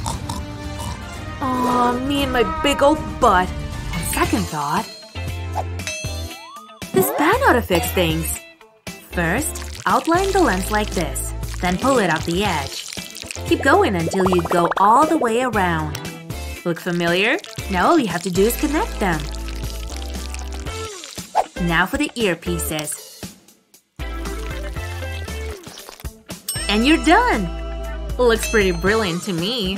Aw, me and my big old butt. On second thought… This band ought to fix things. First, outline the lens like this, then pull it off the edge. Keep going until you go all the way around. Look familiar? Now all you have to do is connect them. Now for the earpieces. And you're done! Looks pretty brilliant to me.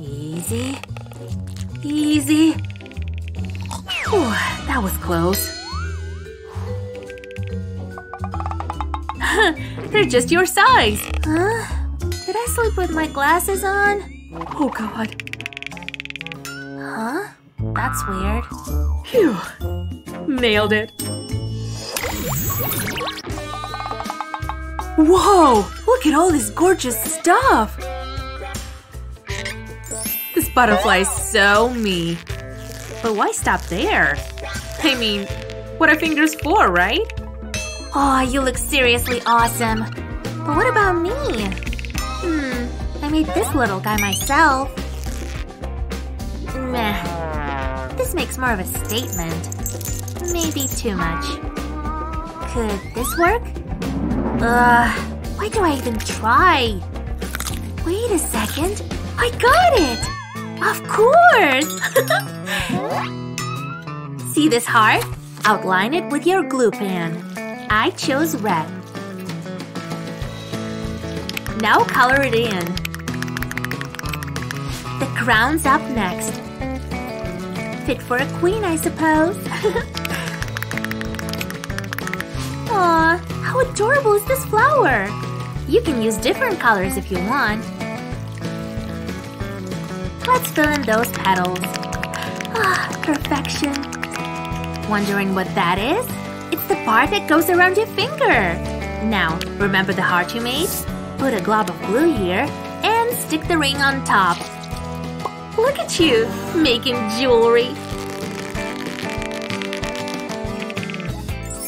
Easy. Easy. Whew, that was close. They're just your size. Huh? Did I sleep with my glasses on? Oh god. Huh? That's weird. Phew. Nailed it. Whoa! Look at all this gorgeous stuff! This butterfly is so me. But why stop there? I mean, what are fingers for, right? Oh, you look seriously awesome. But what about me? Hmm, I made this little guy myself. Meh. This makes more of a statement. Maybe too much. Could this work? Ugh, why do I even try? Wait a second. I got it! Of course! See this heart? Outline it with your glue pen. I chose red. Now color it in. The crown's up next. Fit for a queen, I suppose. Aw, how adorable is this flower? You can use different colors if you want. Let's fill in those petals. Ah, perfection. Wondering what that is? It's the part that goes around your finger. Now, remember the heart you made? Put a glob of glue here and stick the ring on top. Look at you, making jewelry.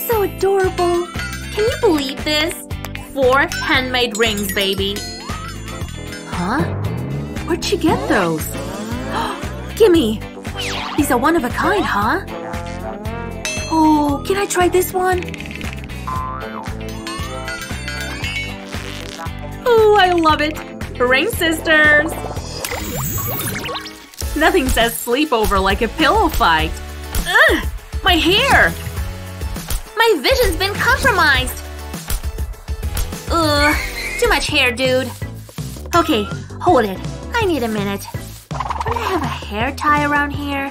So adorable. Can you believe this? Four handmade rings, baby. Huh? Where'd you get those? Gimme! These are one of a kind, huh? Oh, can I try this one? Oh, I love it! Ring sisters! Nothing says sleepover like a pillow fight. Ugh! My hair! My vision's been compromised. Ugh, too much hair, dude. Okay, hold it. I need a minute. Do I have a hair tie around here?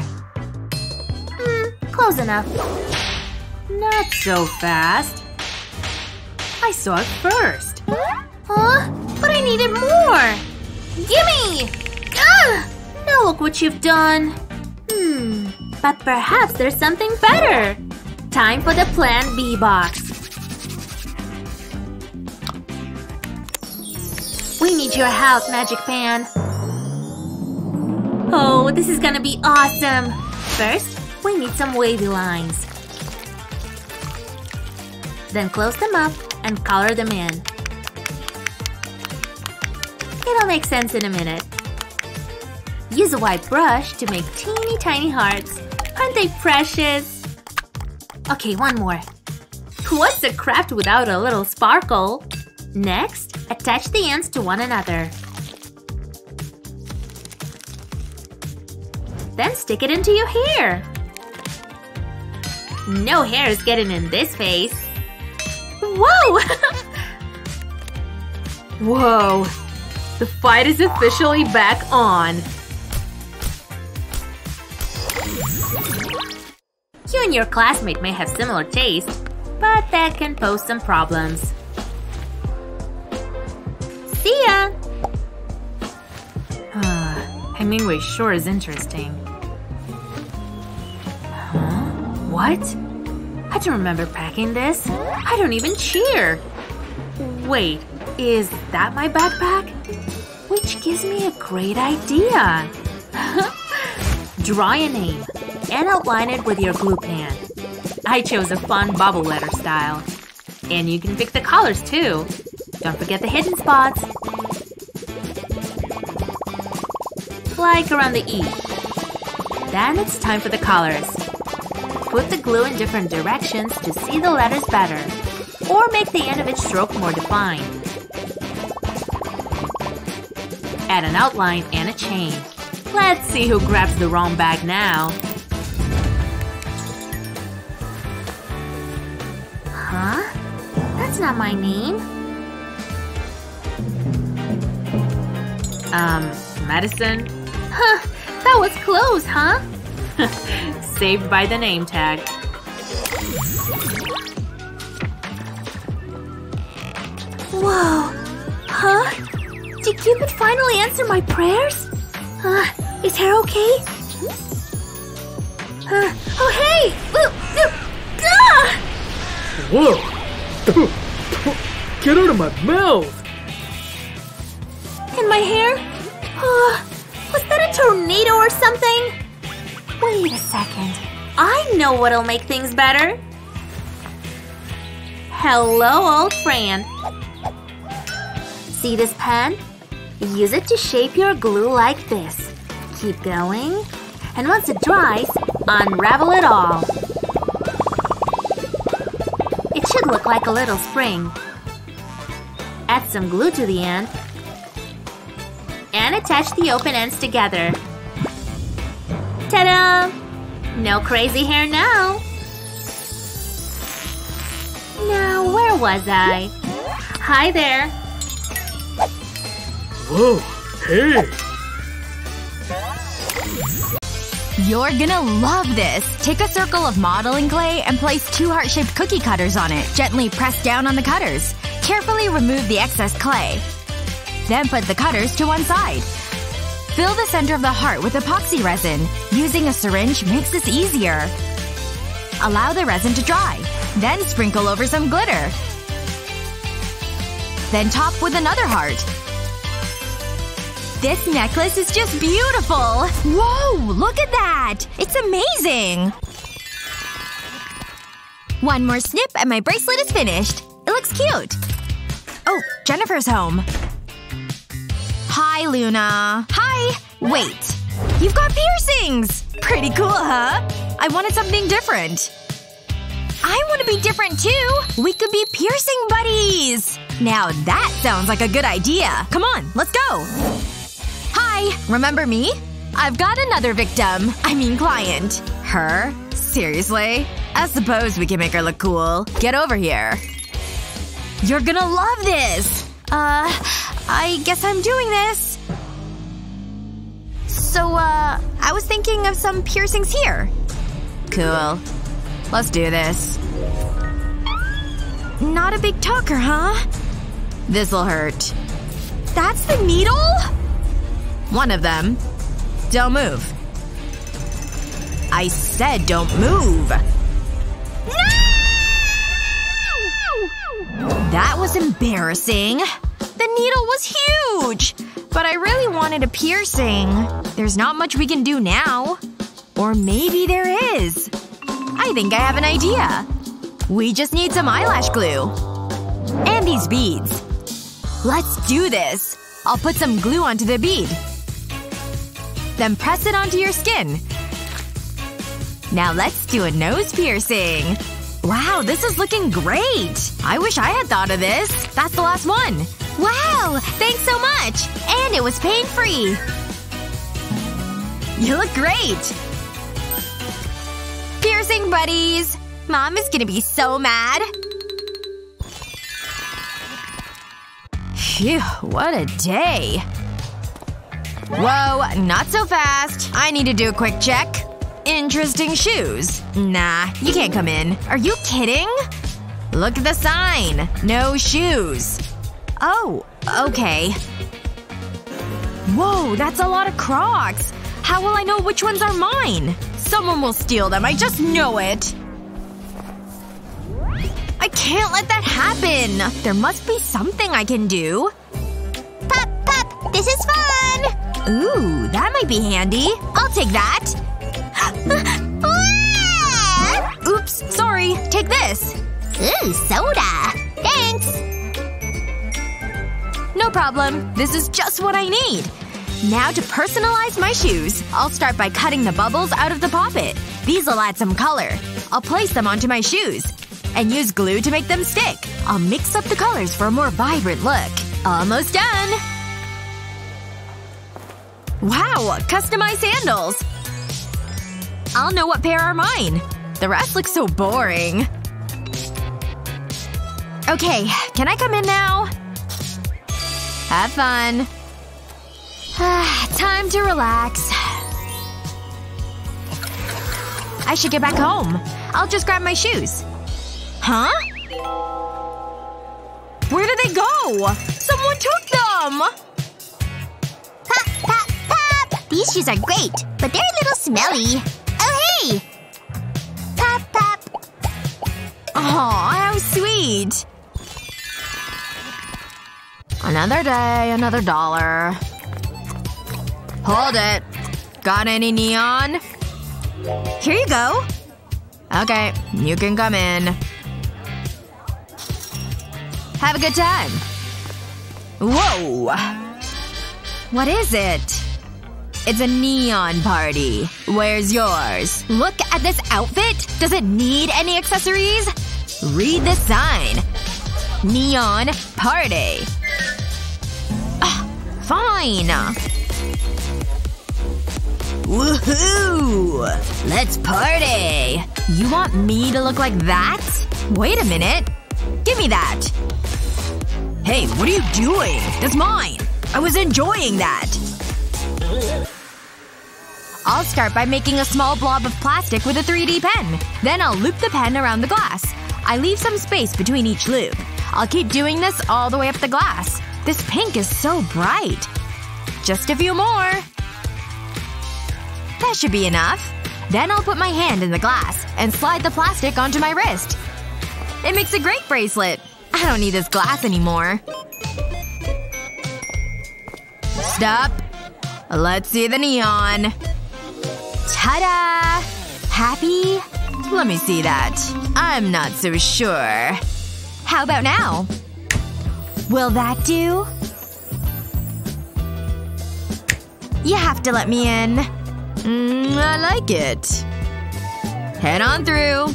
Close enough. Not so fast. I saw it first. Huh? But I needed more! Gimme! Ugh! Now look what you've done. Hmm, but perhaps there's something better. Time for the Plan B box. We need your help, Magic Pan. Oh, this is gonna be awesome! First, we need some wavy lines. Then close them up and color them in. It'll make sense in a minute. Use a white brush to make teeny tiny hearts. Aren't they precious? Okay, one more. What's a craft without a little sparkle? Next, attach the ends to one another. Then stick it into your hair. No hair is getting in this face. Whoa! Whoa. The fight is officially back on. You and your classmate may have similar tastes, but that can pose some problems. See ya! Hemingway sure is interesting. What? I don't remember packing this. I don't even cheer. Wait, is that my backpack? Which gives me a great idea. Draw a name and outline it with your glue pen. I chose a fun bubble letter style. And you can pick the colors too. Don't forget the hidden spots. Like around the E. Then it's time for the colors. Put the glue in different directions to see the letters better. Or make the end of each stroke more defined. Add an outline and a chain. Let's see who grabs the wrong bag now. Huh? That's not my name. Um, medicine? Huh, that was close, huh? Saved by the name tag. Whoa. Huh? Did Cupid finally answer my prayers? Uh, is hair okay? Uh, oh hey! Ooh, ooh, ah! Whoa! Get out of my mouth! And my hair? Uh, was that a tornado or something? Wait a second. I know what'll make things better. Hello, old friend. See this pen? Use it to shape your glue like this. Keep going. And once it dries, unravel it all. It should look like a little spring. Add some glue to the end. And attach the open ends together. Ta-da! No crazy hair now. Now, where was I? Hi there. Whoa, hey! You're gonna love this! Take a circle of modeling clay and place two heart-shaped cookie cutters on it. Gently press down on the cutters. Carefully remove the excess clay. Then put the cutters to one side. Fill the center of the heart with epoxy resin. Using a syringe makes this easier. Allow the resin to dry. Then sprinkle over some glitter. Then top with another heart. This necklace is just beautiful! Whoa! Look at that! It's amazing! One more snip and my bracelet is finished. It looks cute. Oh, Jennifer's home. Hi, Luna. Hi! Wait. You've got piercings! Pretty cool, huh? I wanted something different. I want to be different too! We could be piercing buddies! Now that sounds like a good idea. Come on, let's go! Hi! Remember me? I've got another victim. I mean client. Her? Seriously? I suppose we can make her look cool. Get over here. You're gonna love this! Uh, I guess I'm doing this. So, uh, I was thinking of some piercings here. Cool. Let's do this. Not a big talker, huh? This'll hurt. That's the needle? One of them. Don't move. I said don't move. No! That was embarrassing. The needle was huge! But I really wanted a piercing. There's not much we can do now. Or maybe there is. I think I have an idea. We just need some eyelash glue. And these beads. Let's do this. I'll put some glue onto the bead. Then press it onto your skin. Now let's do a nose piercing. Wow, this is looking great! I wish I had thought of this. That's the last one. Wow! Thanks so much! And it was pain-free! You look great! Piercing buddies! Mom is gonna be so mad. Phew, what a day. Whoa, not so fast. I need to do a quick check. Interesting shoes. Nah, you can't come in. Are you kidding? Look at the sign. No shoes. Oh, okay. Whoa, that's a lot of Crocs. How will I know which ones are mine? Someone will steal them, I just know it. I can't let that happen. There must be something I can do. Pop, pop, this is fun! Ooh, that might be handy. I'll take that. Ah! Oops, sorry. Take this. Ooh, soda. Thanks. No problem. This is just what I need. Now to personalize my shoes. I'll start by cutting the bubbles out of the pop it. These will add some color. I'll place them onto my shoes. And use glue to make them stick. I'll mix up the colors for a more vibrant look. Almost done! Wow! Customized sandals! I'll know what pair are mine. The rest looks so boring. Okay, can I come in now? Have fun. Ah, time to relax. I should get back home. I'll just grab my shoes. Huh? Where did they go? Someone took them! Pop, pop, pop! These shoes are great, but they're a little smelly. Oh, hey! Pop, pop. Aw, how sweet. Another day, another dollar. Hold it. Got any neon? Here you go. Okay, you can come in. Have a good time. Whoa! What is it? It's a neon party. Where's yours? Look at this outfit! Does it need any accessories? Read the sign. Neon party. Fine. Woohoo! Let's party! You want me to look like that? Wait a minute. Give me that. Hey, what are you doing? That's mine. I was enjoying that. I'll start by making a small blob of plastic with a 3D pen. Then I'll loop the pen around the glass. I leave some space between each loop. I'll keep doing this all the way up the glass. This pink is so bright. Just a few more. That should be enough. Then I'll put my hand in the glass and slide the plastic onto my wrist. It makes a great bracelet. I don't need this glass anymore. Stop. Let's see the neon. Ta-da! Happy? Let me see that. I'm not so sure. How about now? Will that do? You have to let me in. Mm, I like it. Head on through.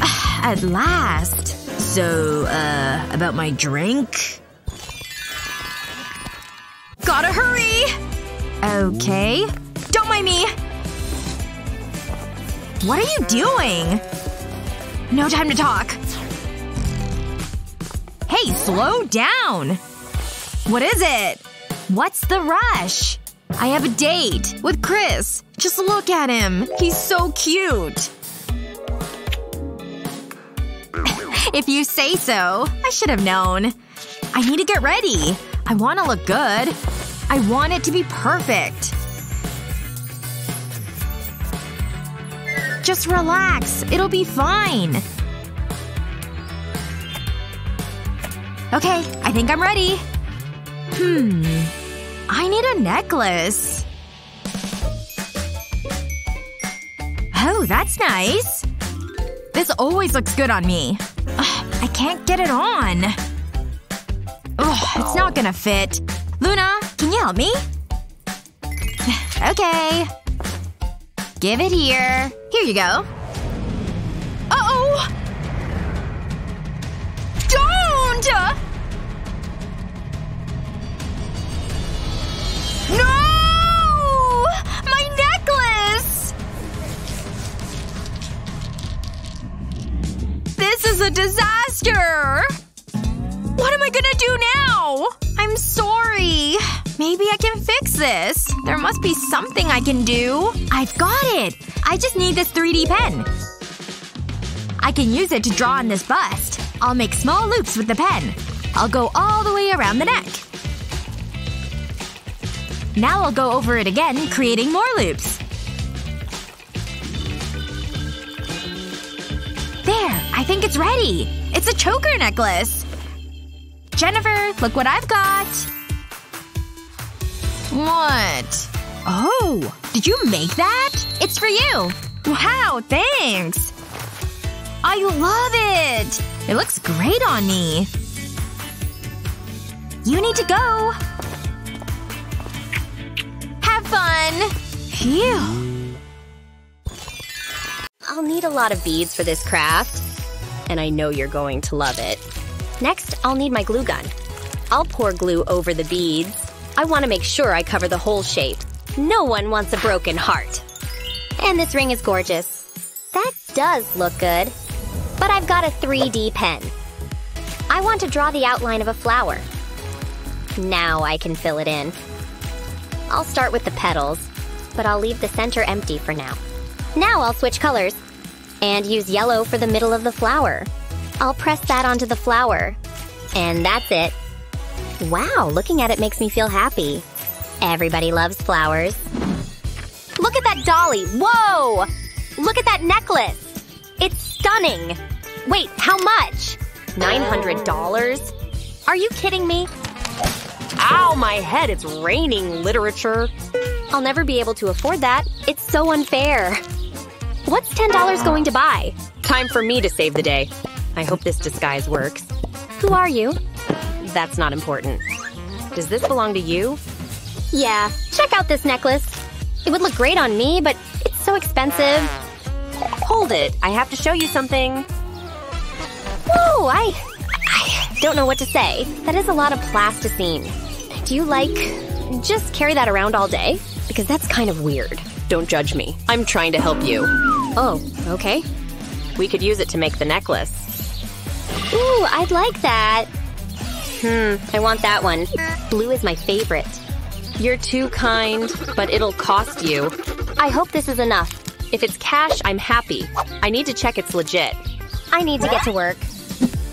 At last. So, uh, about my drink? Gotta hurry! Okay. Don't mind me! What are you doing? No time to talk. Hey, slow down! What is it? What's the rush? I have a date. With Chris. Just look at him. He's so cute. if you say so. I should have known. I need to get ready. I want to look good. I want it to be perfect. Just relax. It'll be fine. Okay, I think I'm ready. Hmm. I need a necklace. Oh, that's nice. This always looks good on me. Ugh, I can't get it on. Ugh, it's not gonna fit. Luna, can you help me? okay. Give it here. Here you go. Don't! No! My necklace! This is a disaster! What am I gonna do now? I'm sorry. Maybe I can fix this. There must be something I can do. I've got it! I just need this 3D pen. I can use it to draw on this bust. I'll make small loops with the pen. I'll go all the way around the neck. Now I'll go over it again, creating more loops. There! I think it's ready! It's a choker necklace! Jennifer, look what I've got! What? Oh! Did you make that? It's for you! Wow, thanks! Oh, I love it! It looks great on me. You need to go. Have fun! Phew. I'll need a lot of beads for this craft. And I know you're going to love it. Next, I'll need my glue gun. I'll pour glue over the beads. I want to make sure I cover the whole shape. No one wants a broken heart. And this ring is gorgeous. That does look good. But I've got a 3D pen. I want to draw the outline of a flower. Now I can fill it in. I'll start with the petals, but I'll leave the center empty for now. Now I'll switch colors and use yellow for the middle of the flower. I'll press that onto the flower. And that's it. Wow, looking at it makes me feel happy. Everybody loves flowers. Look at that dolly! Whoa! Look at that necklace! It's stunning! Wait, how much? $900? Are you kidding me? Ow, my head, it's raining literature. I'll never be able to afford that. It's so unfair. What's $10 going to buy? Time for me to save the day. I hope this disguise works. Who are you? That's not important. Does this belong to you? Yeah, check out this necklace. It would look great on me, but it's so expensive. Hold it. I have to show you something. Whoa, I… I don't know what to say. That is a lot of plasticine. Do you, like, just carry that around all day? Because that's kind of weird. Don't judge me. I'm trying to help you. Oh, okay. We could use it to make the necklace. Ooh, I'd like that. Hmm, I want that one. Blue is my favorite. You're too kind, but it'll cost you. I hope this is enough. If it's cash, I'm happy. I need to check it's legit. I need to get to work.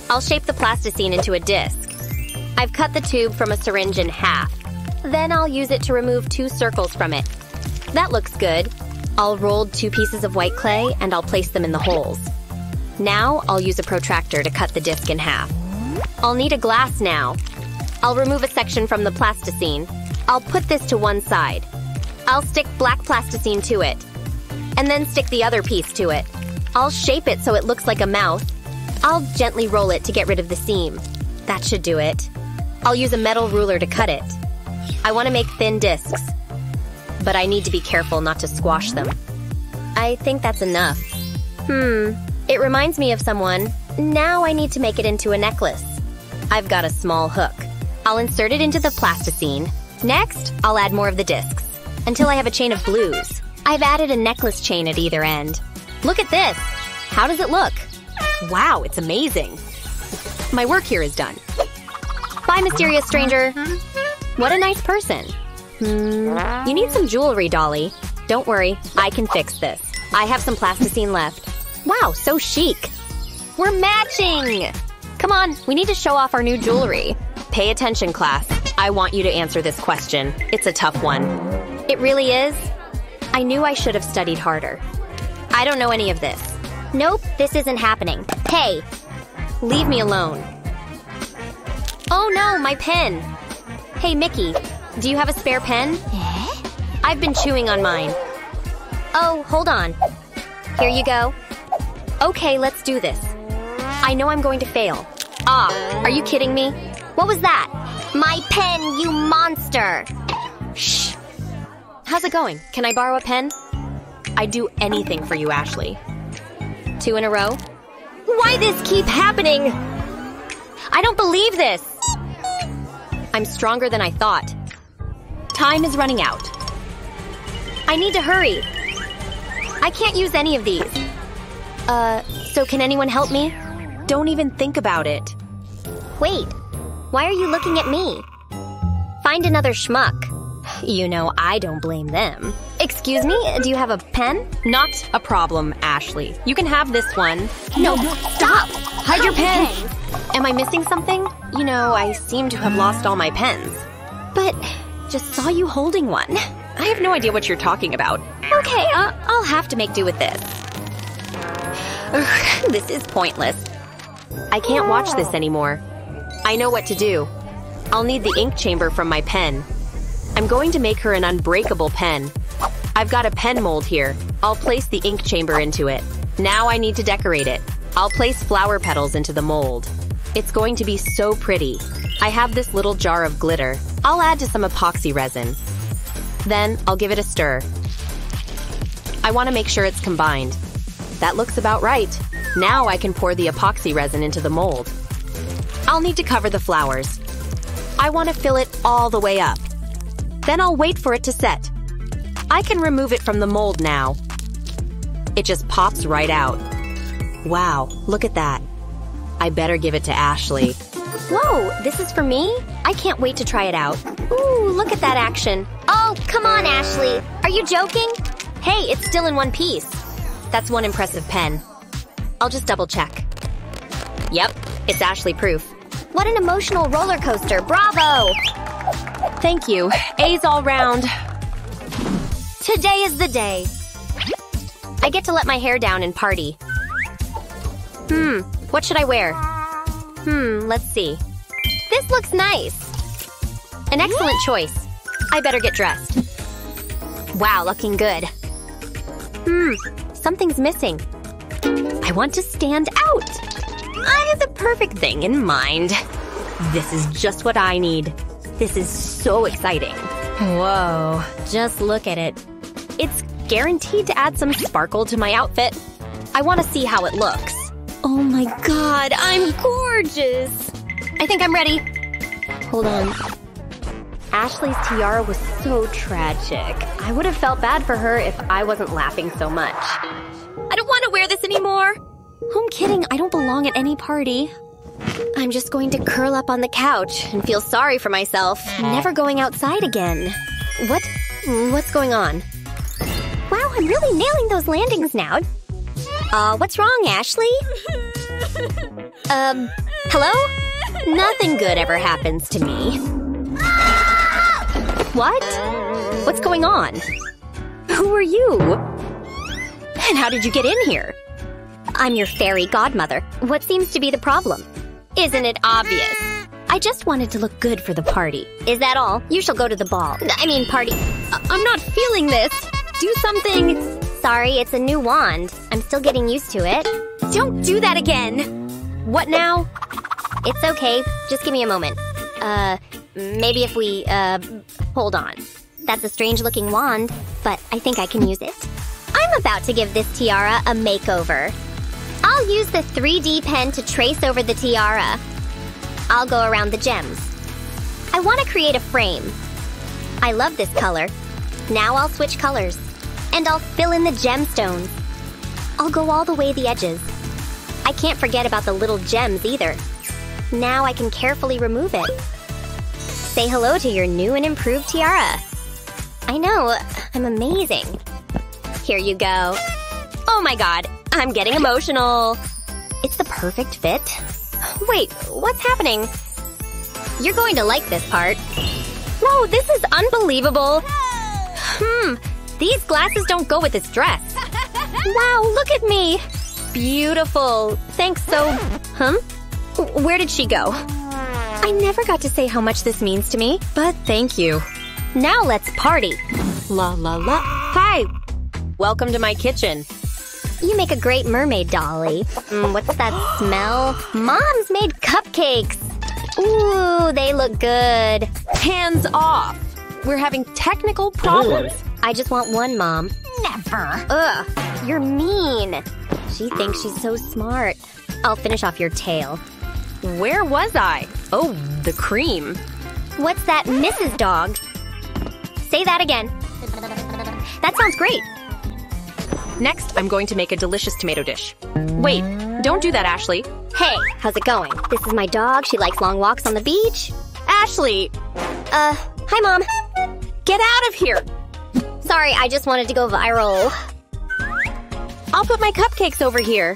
I'll shape the plasticine into a disc. I've cut the tube from a syringe in half. Then I'll use it to remove two circles from it. That looks good. I'll roll two pieces of white clay and I'll place them in the holes. Now I'll use a protractor to cut the disc in half. I'll need a glass now. I'll remove a section from the plasticine. I'll put this to one side. I'll stick black plasticine to it. And then stick the other piece to it. I'll shape it so it looks like a mouth. I'll gently roll it to get rid of the seam. That should do it. I'll use a metal ruler to cut it. I want to make thin discs. But I need to be careful not to squash them. I think that's enough. Hmm, it reminds me of someone. Now I need to make it into a necklace. I've got a small hook. I'll insert it into the plasticine. Next, I'll add more of the discs. Until I have a chain of blues. I've added a necklace chain at either end. Look at this! How does it look? Wow, it's amazing. My work here is done. Bye, mysterious stranger. What a nice person. Hmm, you need some jewelry, Dolly. Don't worry, I can fix this. I have some plasticine left. Wow, so chic. We're matching! Come on, we need to show off our new jewelry. Pay attention, class. I want you to answer this question. It's a tough one. It really is? I knew I should have studied harder. I don't know any of this. Nope, this isn't happening. Hey! Leave me alone. Oh no, my pen! Hey, Mickey, do you have a spare pen? I've been chewing on mine. Oh, hold on. Here you go. Okay, let's do this. I know I'm going to fail. Ah, are you kidding me? What was that? My pen, you monster! Shh. How's it going? Can I borrow a pen? I'd do anything for you, Ashley. Two in a row? Why this keep happening? I don't believe this! I'm stronger than I thought. Time is running out. I need to hurry. I can't use any of these. Uh, so can anyone help me? Don't even think about it. Wait, why are you looking at me? Find another schmuck. You know, I don't blame them. Excuse me, do you have a pen? Not a problem, Ashley. You can have this one. No, stop! Hide your pens! Am I missing something? You know, I seem to have lost all my pens. But, just saw you holding one. I have no idea what you're talking about. Okay, uh, I'll have to make do with this. Ugh, this is pointless. I can't watch this anymore. I know what to do. I'll need the ink chamber from my pen. I'm going to make her an unbreakable pen. I've got a pen mold here. I'll place the ink chamber into it. Now I need to decorate it. I'll place flower petals into the mold. It's going to be so pretty. I have this little jar of glitter. I'll add to some epoxy resin. Then I'll give it a stir. I want to make sure it's combined. That looks about right. Now I can pour the epoxy resin into the mold. I'll need to cover the flowers. I want to fill it all the way up. Then I'll wait for it to set. I can remove it from the mold now. It just pops right out. Wow, look at that. I better give it to Ashley. Whoa, this is for me? I can't wait to try it out. Ooh, look at that action. Oh, come on, Ashley. Are you joking? Hey, it's still in one piece. That's one impressive pen. I'll just double check. Yep, it's Ashley proof. What an emotional roller coaster. Bravo! Thank you. A's all round. Today is the day. I get to let my hair down and party. Hmm, what should I wear? Hmm, let's see. This looks nice. An excellent choice. I better get dressed. Wow, looking good. Hmm, something's missing. I want to stand out. I have the perfect thing in mind. This is just what I need. This is so exciting. Whoa, just look at it. It's guaranteed to add some sparkle to my outfit. I want to see how it looks. Oh my god, I'm gorgeous! I think I'm ready. Hold on. Ashley's tiara was so tragic. I would have felt bad for her if I wasn't laughing so much. I don't want to wear this anymore! I'm kidding, I don't belong at any party. I'm just going to curl up on the couch and feel sorry for myself, never going outside again. What? What's going on? Wow, I'm really nailing those landings now. Uh, what's wrong, Ashley? um, hello? Nothing good ever happens to me. What? What's going on? Who are you? And how did you get in here? I'm your fairy godmother. What seems to be the problem? Isn't it obvious? I just wanted to look good for the party. Is that all? You shall go to the ball. I mean, party. I- I'm not feeling this. Do something. Sorry, it's a new wand. I'm still getting used to it. Don't do that again! What now? It's okay. Just give me a moment. Uh, maybe if we, uh, hold on. That's a strange looking wand, but I think I can use it. I'm about to give this tiara a makeover. I'll use the 3D pen to trace over the tiara. I'll go around the gems. I want to create a frame. I love this color. Now I'll switch colors. And I'll fill in the gemstones. I'll go all the way the edges. I can't forget about the little gems either. Now I can carefully remove it. Say hello to your new and improved tiara. I know, I'm amazing. Here you go. Oh my god, I'm getting emotional. It's the perfect fit. Wait, what's happening? You're going to like this part. Whoa, this is unbelievable. Hmm, these glasses don't go with this dress. Wow, look at me. Beautiful. Thanks so… Huh? Where did she go? I never got to say how much this means to me, but thank you. Now let's party. La la la. Hi. Welcome to my kitchen. You make a great mermaid, Dolly. Mm, what's that smell? Mom's made cupcakes. Ooh, they look good. Hands off. We're having technical problems. I just want one, Mom. Never. Ugh, you're mean. She thinks she's so smart. I'll finish off your tail. Where was I? Oh, the cream. What's that, Mrs. Dog? Say that again. That sounds great. Next, I'm going to make a delicious tomato dish. Wait, don't do that, Ashley. Hey, how's it going? This is my dog. She likes long walks on the beach. Ashley! Uh, hi, Mom. Get out of here! Sorry, I just wanted to go viral. I'll put my cupcakes over here.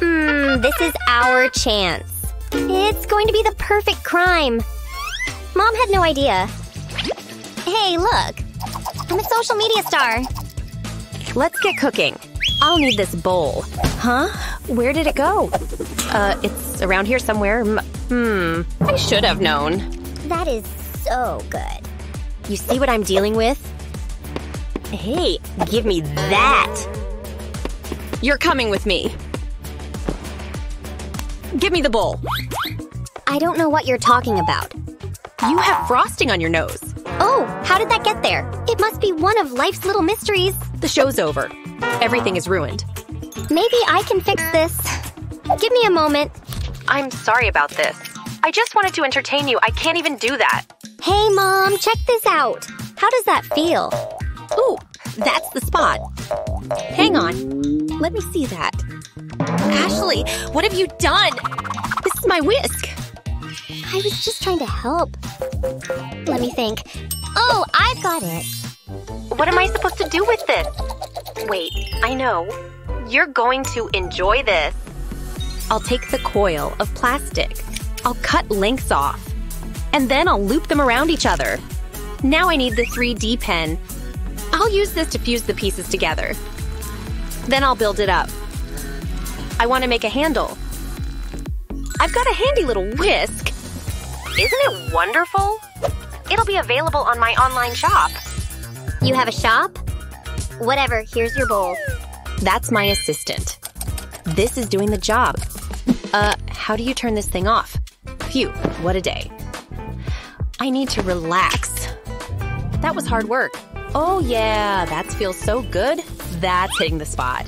Hmm, this is our chance. It's going to be the perfect crime. Mom had no idea. Hey, look. I'm a social media star. Let's get cooking. I'll need this bowl. Huh? Where did it go? Uh, it's around here somewhere. Hmm. I should have known. That is so good. You see what I'm dealing with? Hey, give me that! You're coming with me. Give me the bowl. I don't know what you're talking about. You have frosting on your nose. Oh, how did that get there? It must be one of life's little mysteries. The show's over. Everything is ruined. Maybe I can fix this. Give me a moment. I'm sorry about this. I just wanted to entertain you. I can't even do that. Hey, Mom, check this out. How does that feel? Ooh, that's the spot. Hang on. Let me see that. Ashley, what have you done? This is my whisk. I was just trying to help. Let me think. Oh, I've got it. What am I supposed to do with this? Wait, I know. You're going to enjoy this. I'll take the coil of plastic. I'll cut lengths off. And then I'll loop them around each other. Now I need the 3D pen. I'll use this to fuse the pieces together. Then I'll build it up. I want to make a handle. I've got a handy little whisk. Isn't it wonderful? It'll be available on my online shop. You have a shop? Whatever, here's your bowl. That's my assistant. This is doing the job. Uh, how do you turn this thing off? Phew, what a day. I need to relax. That was hard work. Oh yeah, that feels so good. That's hitting the spot.